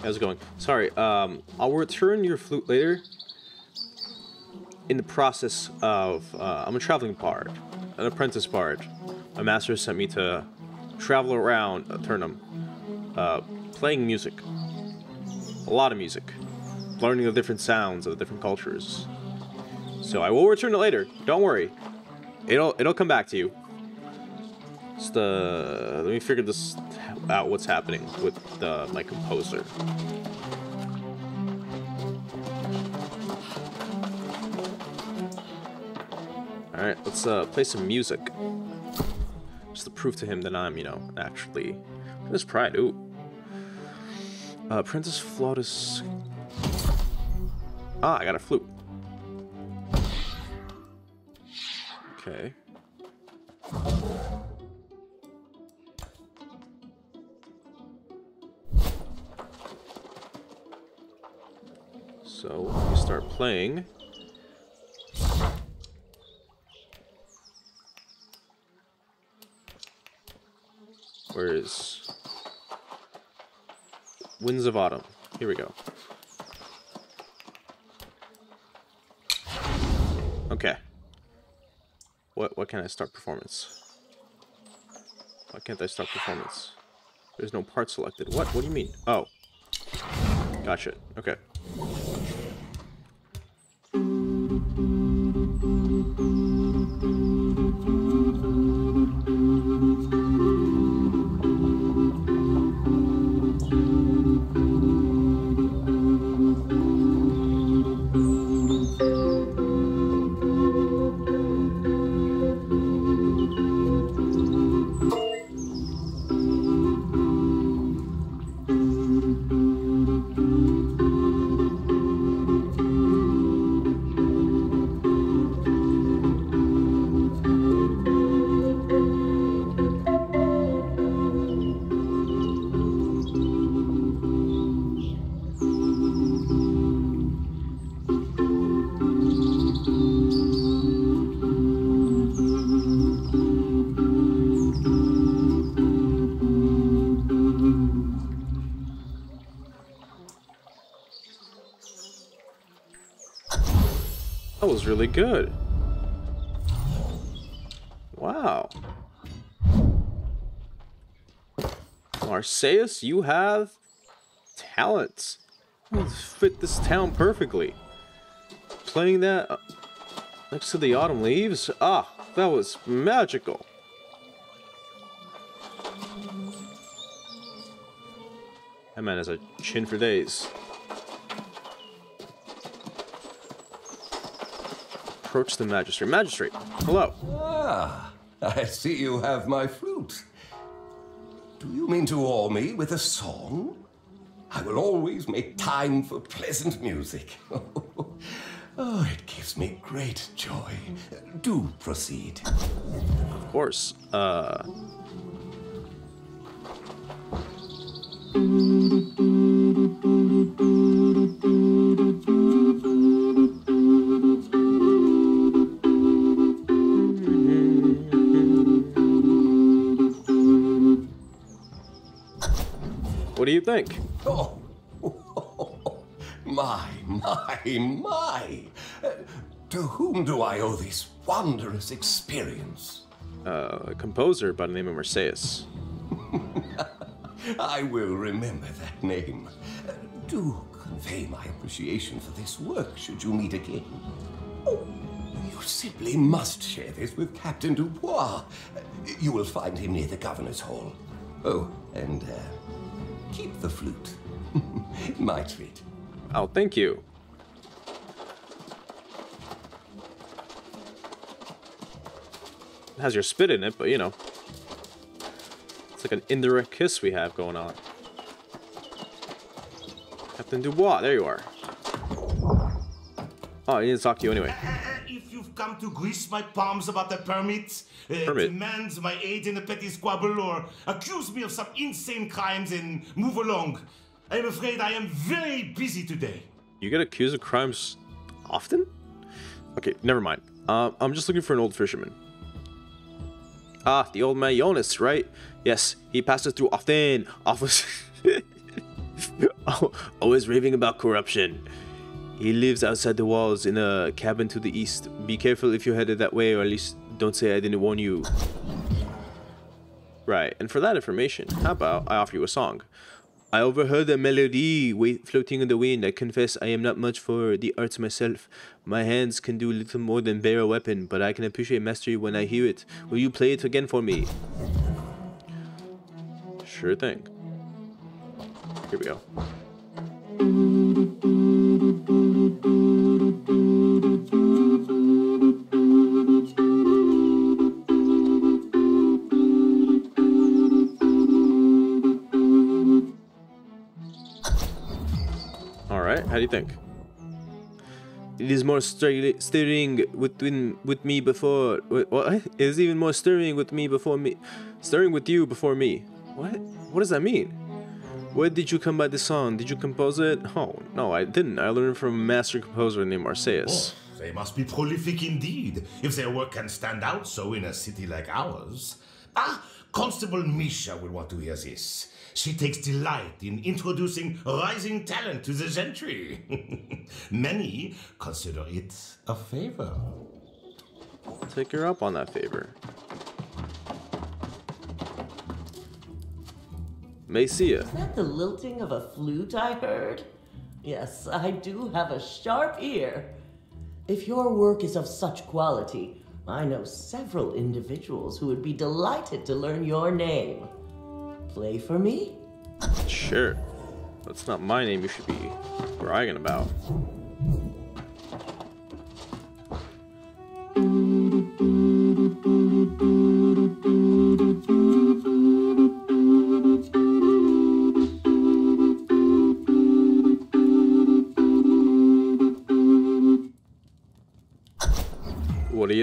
How's it going? Sorry, um, I'll return your flute later. In the process of, uh, I'm a traveling bard, an apprentice bard. My master sent me to travel around uh, Turnham, uh, playing music. A lot of music. Learning the different sounds of the different cultures. So I will return it later. Don't worry. It'll it'll come back to you. Just uh, let me figure this out. What's happening with uh, my composer? All right, let's uh, play some music. Prove to him that I'm, you know, actually. This pride. Ooh. Uh, Apprentice Flautist. Ah, I got a flute. Okay. So, we start playing. Where is Winds of Autumn? Here we go. Okay. What what can I start performance? Why can't I start performance? There's no part selected. What? What do you mean? Oh. Gotcha. Okay. Really good. Wow. Marseilles, you have talents. You fit this town perfectly. Playing that uh, next to the autumn leaves, ah, that was magical. That man has a chin for days. Approach the magistrate. Magistrate, hello. Ah, I see you have my flute. Do you mean to awe me with a song? I will always make time for pleasant music. [LAUGHS] oh, it gives me great joy. Do proceed. Of course. Uh. You think? Oh, [LAUGHS] my, my, my. Uh, to whom do I owe this wondrous experience? Uh, a composer by the name of Marseilles. [LAUGHS] I will remember that name. Uh, do convey my appreciation for this work should you meet again. Oh, you simply must share this with Captain Dubois. Uh, you will find him near the Governor's Hall. Oh, and uh, keep the flute. [LAUGHS] my treat. Oh, thank you. It has your spit in it, but you know. It's like an indirect kiss we have going on. Captain Dubois, there you are. Oh, I didn't talk to you anyway. If you've come to grease my palms about a permit, uh, Permit. demand my aid in a petty squabble, or accuse me of some insane crimes and move along, I'm afraid I am very busy today. You get accused of crimes often? Okay, never mind. Uh, I'm just looking for an old fisherman. Ah, the old man Jonas, right? Yes, he passes through often. [LAUGHS] Office. [LAUGHS] Oh, Always raving about corruption. He lives outside the walls in a cabin to the east. Be careful if you're headed that way, or at least don't say I didn't warn you. Right, and for that information, how about I offer you a song? I overheard a melody floating in the wind. I confess I am not much for the arts myself. My hands can do little more than bear a weapon, but I can appreciate mastery when I hear it. Will you play it again for me? Sure thing. Here we go. All right, how do you think? It is more stirring within with me before. What? It is even more stirring with me before me, stirring with you before me. What? What does that mean? Where did you come by this song? Did you compose it? Oh no, I didn't. I learned from a master composer named Marseilles. They must be prolific indeed, if their work can stand out so in a city like ours. Ah, Constable Misha will want to hear this. She takes delight in introducing rising talent to the gentry. [LAUGHS] Many consider it a favor. Take her up on that favor. May see ya. Is that the lilting of a flute I heard? Yes, I do have a sharp ear. If your work is of such quality, I know several individuals who would be delighted to learn your name. Play for me? Sure. That's not my name you should be bragging about.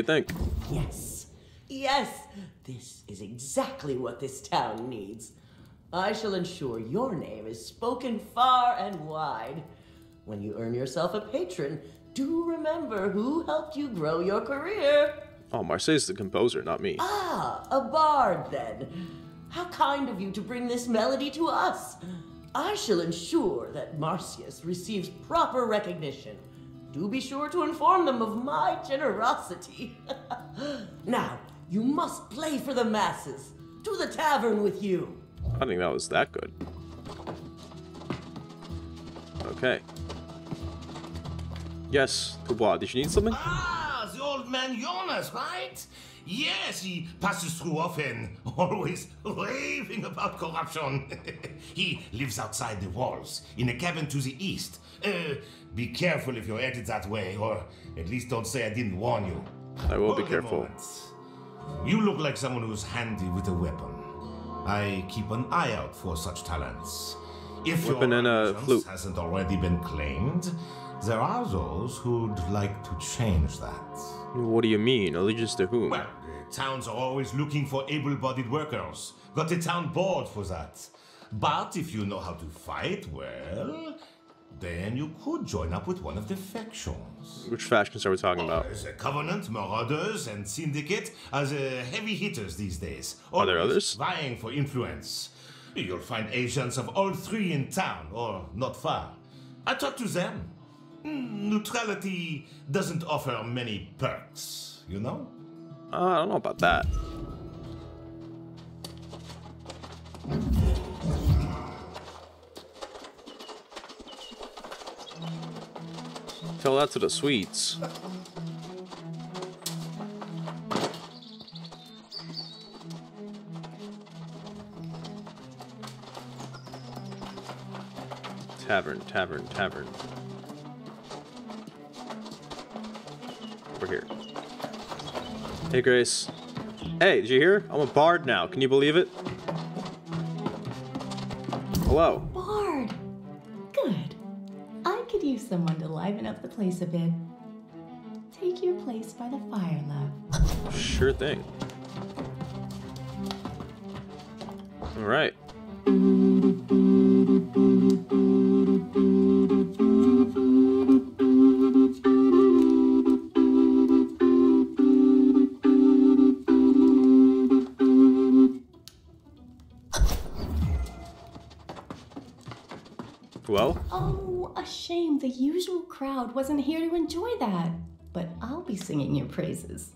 You think? Yes. Yes! This is exactly what this town needs. I shall ensure your name is spoken far and wide. When you earn yourself a patron, do remember who helped you grow your career. Oh, Marseille's the composer, not me. Ah, a bard then. How kind of you to bring this melody to us. I shall ensure that Marcius receives proper recognition. Do be sure to inform them of my generosity. [LAUGHS] now, you must play for the masses. To the tavern with you. I think that was that good. Okay. Yes, Dubois, did you need something? Ah, the old man Jonas, right? Yes, he passes through often, [LAUGHS] always raving about corruption. [LAUGHS] he lives outside the walls, in a cabin to the east. Uh, be careful if you're headed that way, or at least don't say I didn't warn you. I will be Hold a careful. moment. You look like someone who's handy with a weapon. I keep an eye out for such talents. If Weapon your and a flute. hasn't already been claimed, there are those who'd like to change that. What do you mean? Allegiance to whom? Well, towns are always looking for able-bodied workers. Got the town board for that. But if you know how to fight well, then you could join up with one of the factions. Which factions are we talking about? The Covenant, Marauders, and Syndicate are the heavy hitters these days. Are there others? Vying for influence. You'll find agents of all three in town, or not far. I talked to them. Mm, Neutrality doesn't offer many perks, you know? Uh, I don't know about that. Tell that to the sweets. Tavern, tavern, tavern. Over here. Hey, Grace. Hey, did you hear? I'm a bard now. Can you believe it? Hello. Liven up the place a bit. Take your place by the fire, love. Sure thing. All right. Crowd wasn't here to enjoy that. But I'll be singing your praises.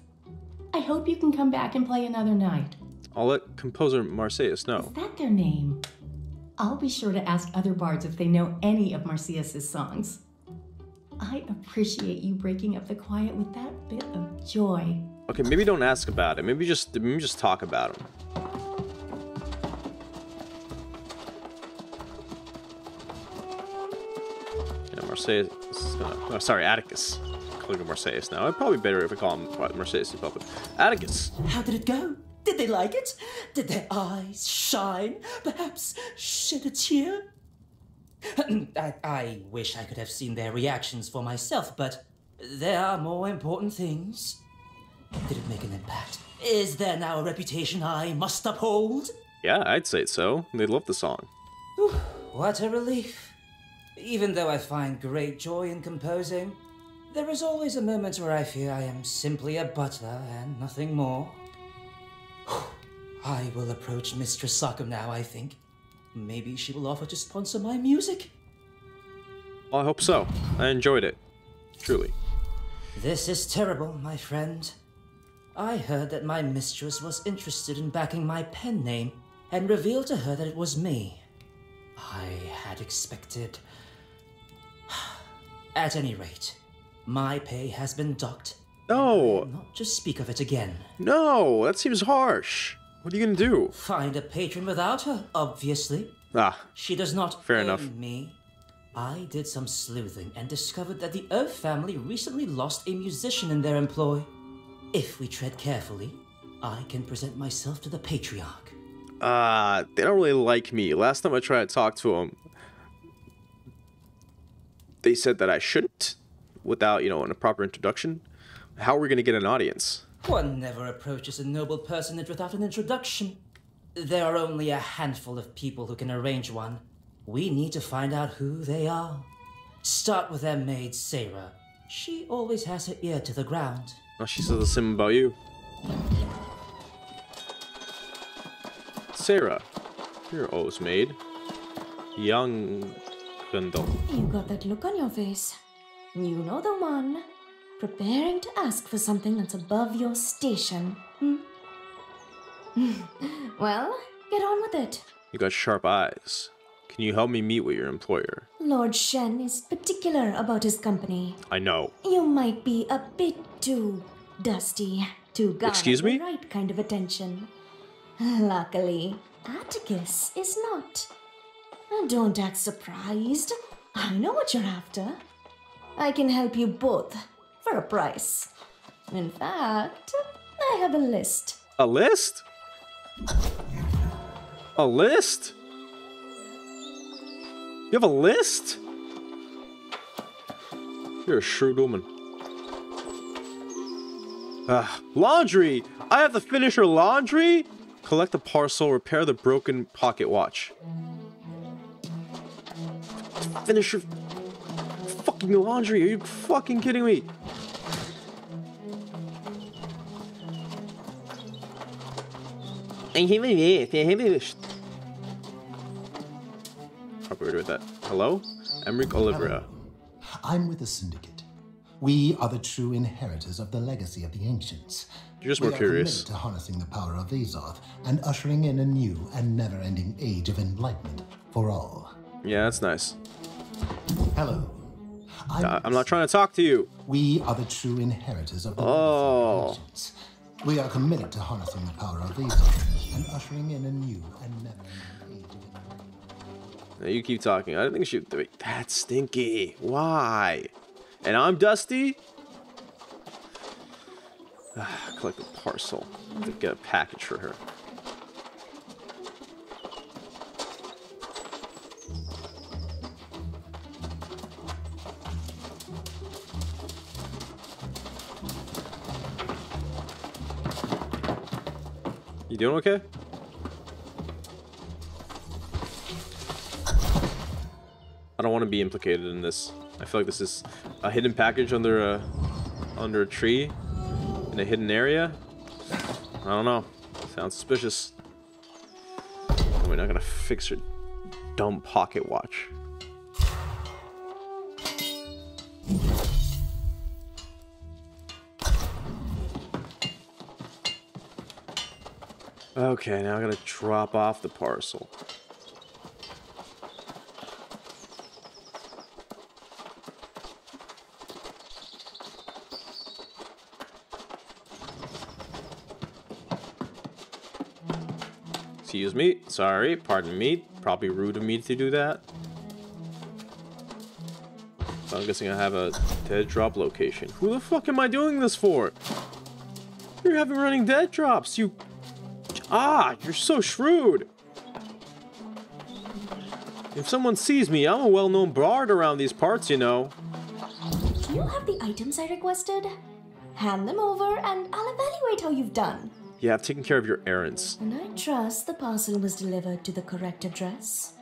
I hope you can come back and play another night. I'll let composer Marseilles know. Is that their name? I'll be sure to ask other bards if they know any of Marcius's songs. I appreciate you breaking up the quiet with that bit of joy. Okay, maybe don't ask about it. Maybe just maybe just talk about him. Yeah, Marseilles. Is gonna- uh, oh, sorry, Atticus. Calling him Marseilles now. It'd probably better if we call him what, Marseilles in public. Atticus. How did it go? Did they like it? Did their eyes shine? Perhaps shed a tear? [CLEARS THROAT] I, I wish I could have seen their reactions for myself, but there are more important things. Did it make an impact? Is there now a reputation I must uphold? Yeah, I'd say so. They love the song. What a relief. Even though I find great joy in composing, there is always a moment where I fear I am simply a butler and nothing more. [SIGHS] I will approach Mistress Sockham now, I think. Maybe she will offer to sponsor my music. I hope so. I enjoyed it. Truly. This is terrible, my friend. I heard that my mistress was interested in backing my pen name and revealed to her that it was me. I had expected. At any rate, my pay has been docked. No. Not to speak of it again. No, that seems harsh. What are you gonna do? Find a patron without her, obviously. Ah, She does not Fair enough. me. I did some sleuthing and discovered that the Earth family recently lost a musician in their employ. If we tread carefully, I can present myself to the patriarch. uh, they don't really like me. Last time I tried to talk to them, they said that I shouldn't without, you know, a proper introduction. How are we gonna get an audience? One never approaches a noble personage without an introduction. There are only a handful of people who can arrange one. We need to find out who they are. Start with their maid, Sarah. She always has her ear to the ground. Oh, she says the same about you. Sarah, you're O's maid. Young You got that look on your face. You know the one. Preparing to ask for something that's above your station. Hmm? [LAUGHS] well, get on with it. You got sharp eyes. Can you help me meet with your employer? Lord Shen is particular about his company. I know. You might be a bit too dusty to garner Excuse me? the right kind of attention. [SIGHS] Luckily, Atticus is not. Don't act surprised. I know what you're after. I can help you both for a price. In fact, I have a list. A list? A list? You have a list? You're a shrewd woman. Ah, laundry! I have to finish her laundry? Collect the parcel, repair the broken pocket watch. Finish your fucking laundry. Are you fucking kidding me? Probably with that. Hello? Emric Olivera. I'm with the Syndicate. We are the true inheritors of the legacy of the ancients. You're just we more are curious. committed to harnessing the power of Azoth and ushering in a new and never-ending age of enlightenment for all. Yeah, that's nice. Hello. I, I'm not trying to talk to you. We are the true inheritors of the Oh. We are committed to harnessing the power of these and ushering in a new and never Now you keep talking. I don't think she. Wait, that's stinky. Why? And I'm Dusty. Ah, Collect a parcel to get a package for her. You doing okay? I don't want to be implicated in this. I feel like this is a hidden package under a under a tree in a hidden area. I don't know. Sounds suspicious. We're not gonna fix her dumb pocket watch. Okay, now I gotta drop off the parcel. Excuse me. Sorry. Pardon me. Probably rude of me to do that. I'm guessing I have a dead drop location. Who the fuck am I doing this for? You're having running dead drops. You... Ah, you're so shrewd. If someone sees me, I'm a well-known bard around these parts, you know. Do you have the items I requested? Hand them over and I'll evaluate how you've done. Yeah, I've taken care of your errands. And I trust the parcel was delivered to the correct address.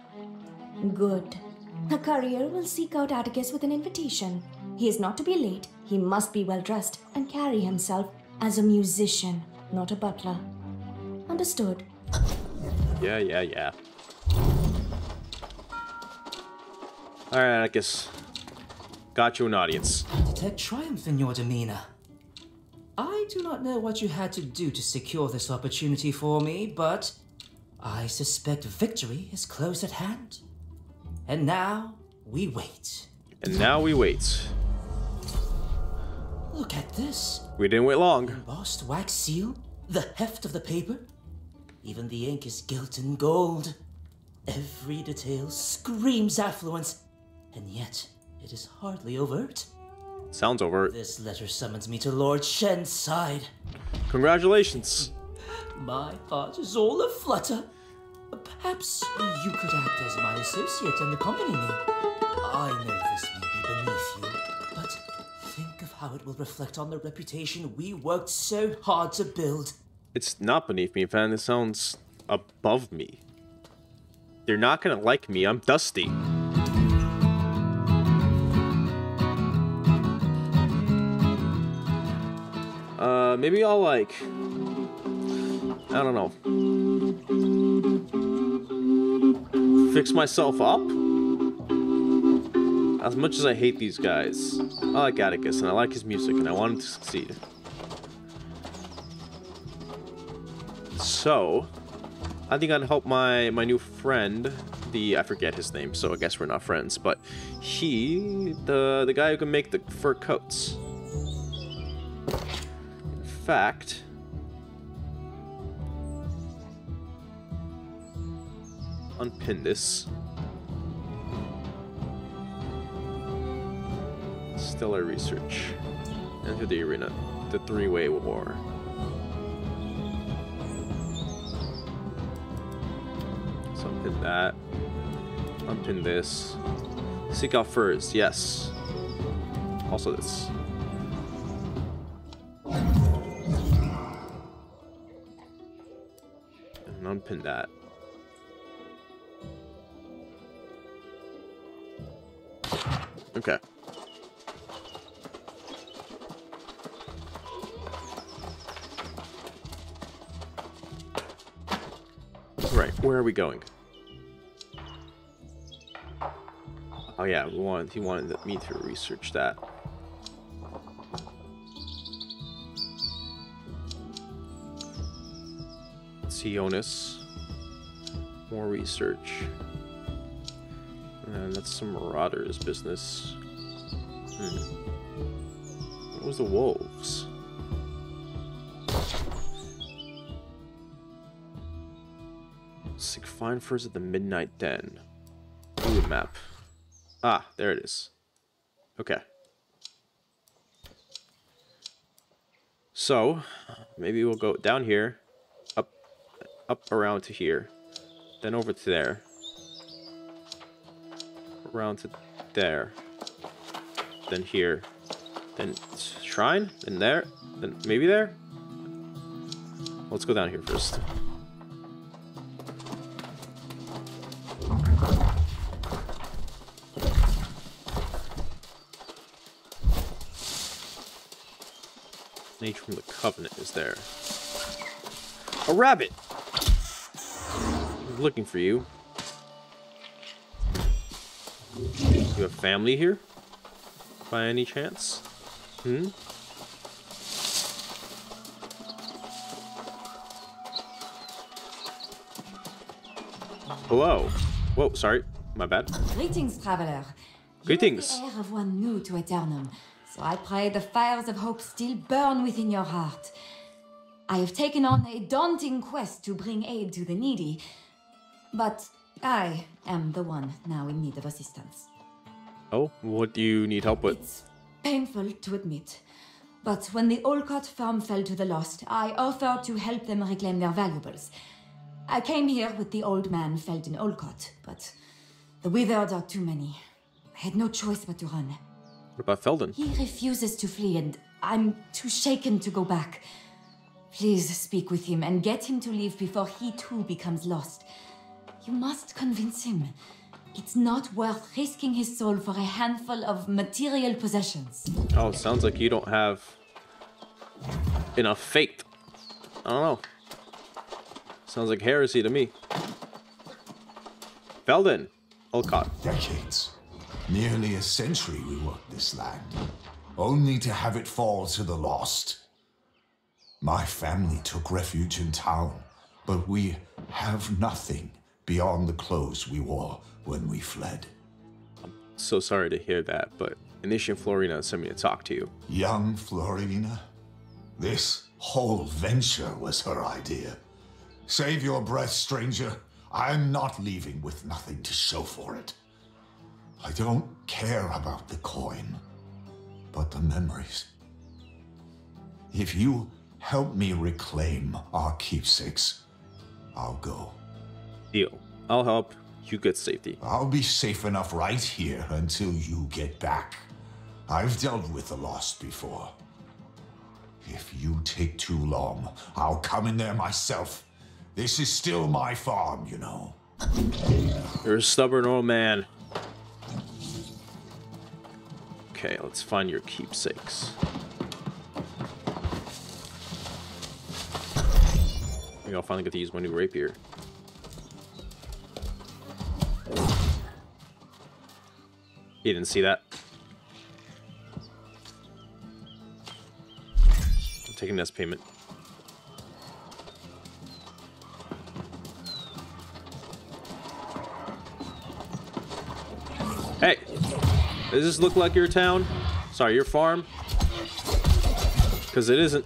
Good. A courier will seek out Atticus with an invitation. He is not to be late, he must be well dressed and carry himself as a musician, not a butler. Understood. Yeah, yeah, yeah. Alright, I guess. Got you an audience. Detect triumph in your demeanor. I do not know what you had to do to secure this opportunity for me, but I suspect victory is close at hand. And now we wait. And now we wait. Look at this. We didn't wait long. Embossed wax seal, the heft of the paper. Even the ink is gilt and gold. Every detail screams affluence, and yet it is hardly overt. Sounds overt. This letter summons me to Lord Shen's side. Congratulations. My heart is all aflutter. Uh, perhaps you could act as my associate and accompany me. I know this may be beneath you, but think of how it will reflect on the reputation we worked so hard to build. It's not beneath me, Van. It sounds above me. They're not gonna like me. I'm Dusty. Uh, maybe I'll like... I don't know. Fix myself up? As much as I hate these guys, I like Atticus and I like his music and I want him to succeed. So, I think I'd help my my new friend, the I forget his name, so I guess we're not friends, but he, the the guy who can make the fur coats. In fact, unpin this. Stellar research. Enter the arena. The three-way war. Unpin that. Unpin this. Seek out furs, yes. Also this. And unpin that. Okay. Right, where are we going? Oh yeah, we wanted, he wanted me to research that. Sionis. More research. And that's some Marauders business. Hmm. What was the wolves? Seek find at the Midnight Den. Ooh, map. Ah, there it is. Okay. So, maybe we'll go down here, up, up around to here, then over to there, around to there, then here, then shrine, then there, then maybe there? Let's go down here first. Nature from the Covenant is there. A rabbit! I'm looking for you. You have family here? By any chance? Hmm? Hello. Whoa, sorry. My bad. Greetings, traveler. Greetings. You have the air of one new to Aeternum, so I pray the fires of hope still burn within your heart. I have taken on a daunting quest to bring aid to the needy, but I am the one now in need of assistance. Oh, what do you need help with? It's Painful to admit, but when the Olcott farm fell to the lost, I offered to help them reclaim their valuables. I came here with the old man Felden Olcott, but the withered are too many. I had no choice but to run. What about Felden? He refuses to flee, and I'm too shaken to go back. Please speak with him and get him to leave before he too becomes lost. You must convince him. It's not worth risking his soul for a handful of material possessions. Oh, sounds like you don't have enough faith. I don't know. Sounds like heresy to me. Felden, Olcott. Decades. Nearly a century we worked this land, only to have it fall to the lost. My family took refuge in town, but we have nothing beyond the clothes we wore when we fled. I'm so sorry to hear that, but Initiate Florina sent me to talk to you. Young Florina? This whole venture was her idea. Save your breath, stranger. I'm not leaving with nothing to show for it. I don't care about the coin, but the memories. If you help me reclaim our keepsakes, I'll go. Deal. I'll help. You get safety. I'll be safe enough right here until you get back. I've dealt with the lost before. If you take too long, I'll come in there myself. This is still my farm, you know. You're a stubborn old man. Okay, let's find your keepsakes. Think I'll finally get to use my new rapier. You didn't see that? I'm taking this payment. Does this look like your town? Sorry, your farm? Because it isn't.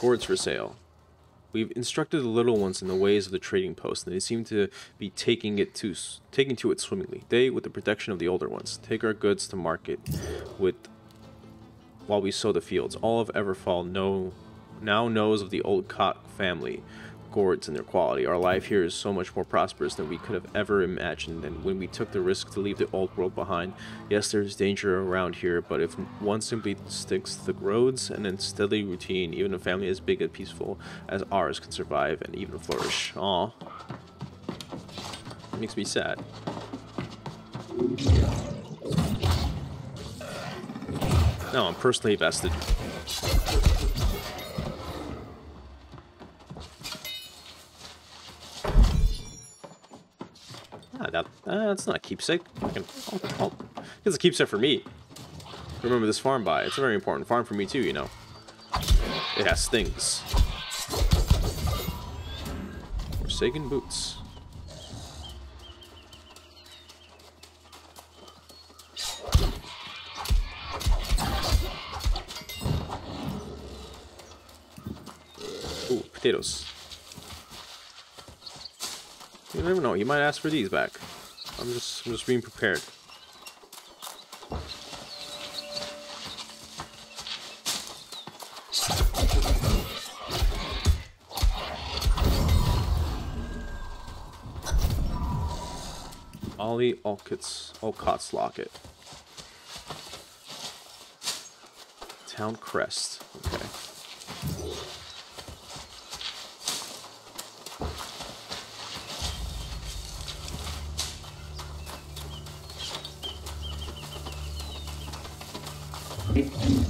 Gourds for sale. We've instructed the little ones in the ways of the trading post, and they seem to be taking it to taking to it swimmingly. They, with the protection of the older ones, take our goods to market with while we sow the fields. All of Everfall know now knows of the Olcott family, and their quality. Our life here is so much more prosperous than we could have ever imagined, and when we took the risk to leave the old world behind, yes, there's danger around here, but if one simply sticks to the roads and in steady routine, even a family as big and peaceful as ours can survive and even flourish. Aw. Makes me sad. No, I'm personally vested. Ah, that, uh, that's not a keepsake. I can, oh, oh, it's a keepsake for me. Remember this farm by. It's a very important farm for me too, you know. It has things. Forsaken boots. Potatoes. You never know. you might ask for these back. I'm just, I'm just being prepared. Ollie Olcott's Olcott's locket. Town crest. Okay. Carrots. Oh.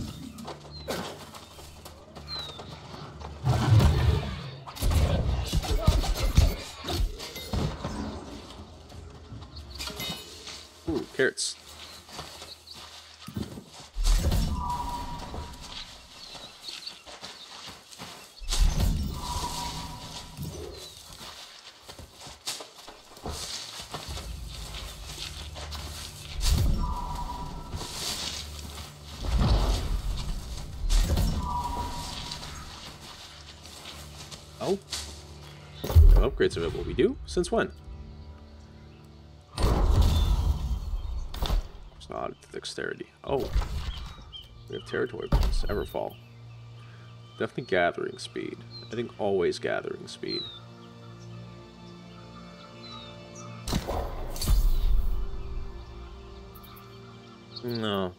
No upgrades available. We do? Since when? It's not dexterity. Oh. We have territory points. Everfall. Definitely gathering speed. I think always gathering speed. No.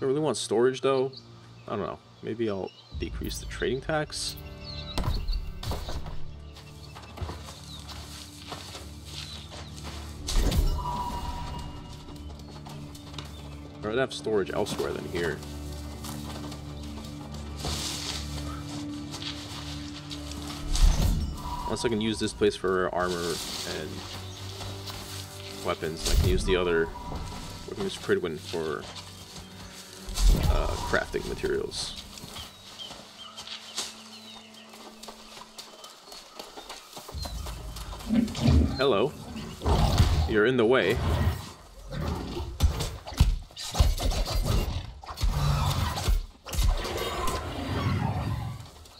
I really want storage though, I don't know. Maybe I'll decrease the trading tax. I'd have storage elsewhere than here. Unless I can use this place for armor and weapons, I can use the other. We can use Pridwin for uh, crafting materials. Hello. You're in the way.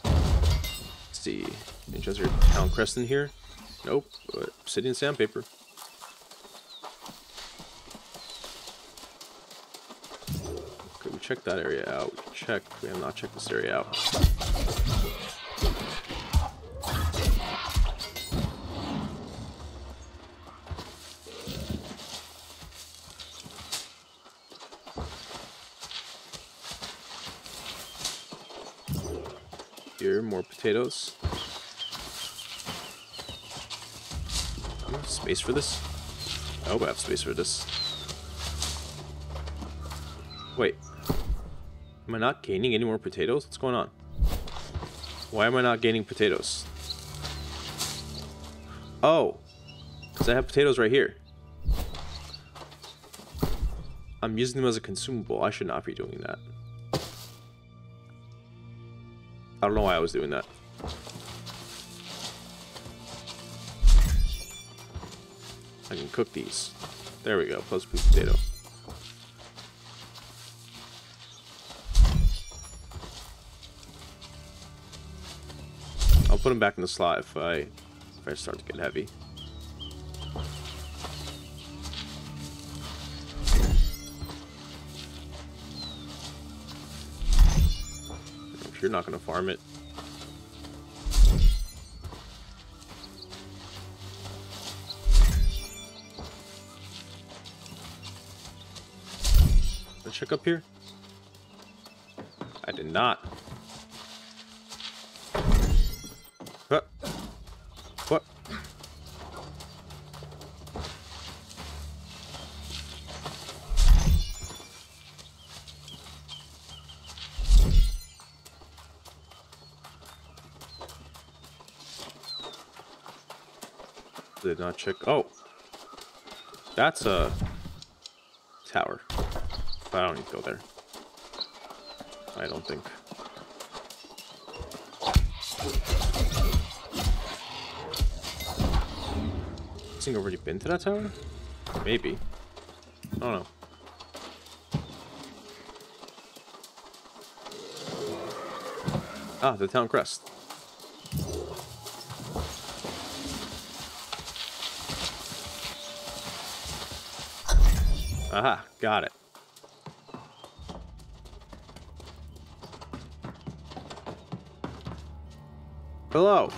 Let's see. Manchester Crest in here? Nope. Obsidian Sandpaper. Okay, we checked that area out. Check. We have not checked this area out. Here, more potatoes. Do I have Space for this? I hope I have space for this. Wait. Am I not gaining any more potatoes? What's going on? Why am I not gaining potatoes? Oh. Because I have potatoes right here. I'm using them as a consumable. I should not be doing that. I don't know why I was doing that. I can cook these. There we go, plus potato. I'll put them back in the slot if I if I start to get heavy. If you're not gonna farm it. Up here. I did not. What? What? Did not check. Oh, that's a tower. I don't need to go there. I don't think. I think I've already been to that tower? Maybe. I don't know. Ah, the town crest. Aha, got it. Hello.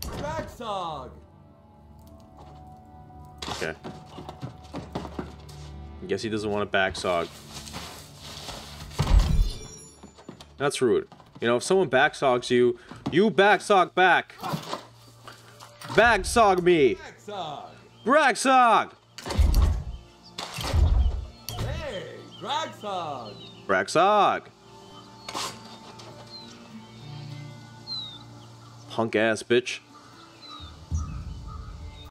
Backsog! Okay. I Guess he doesn't want a backsog. That's rude. You know, if someone backsogs you, you backsog back. Backsog me. Backsog! Braxog! Hey! Braxog! Punk ass bitch.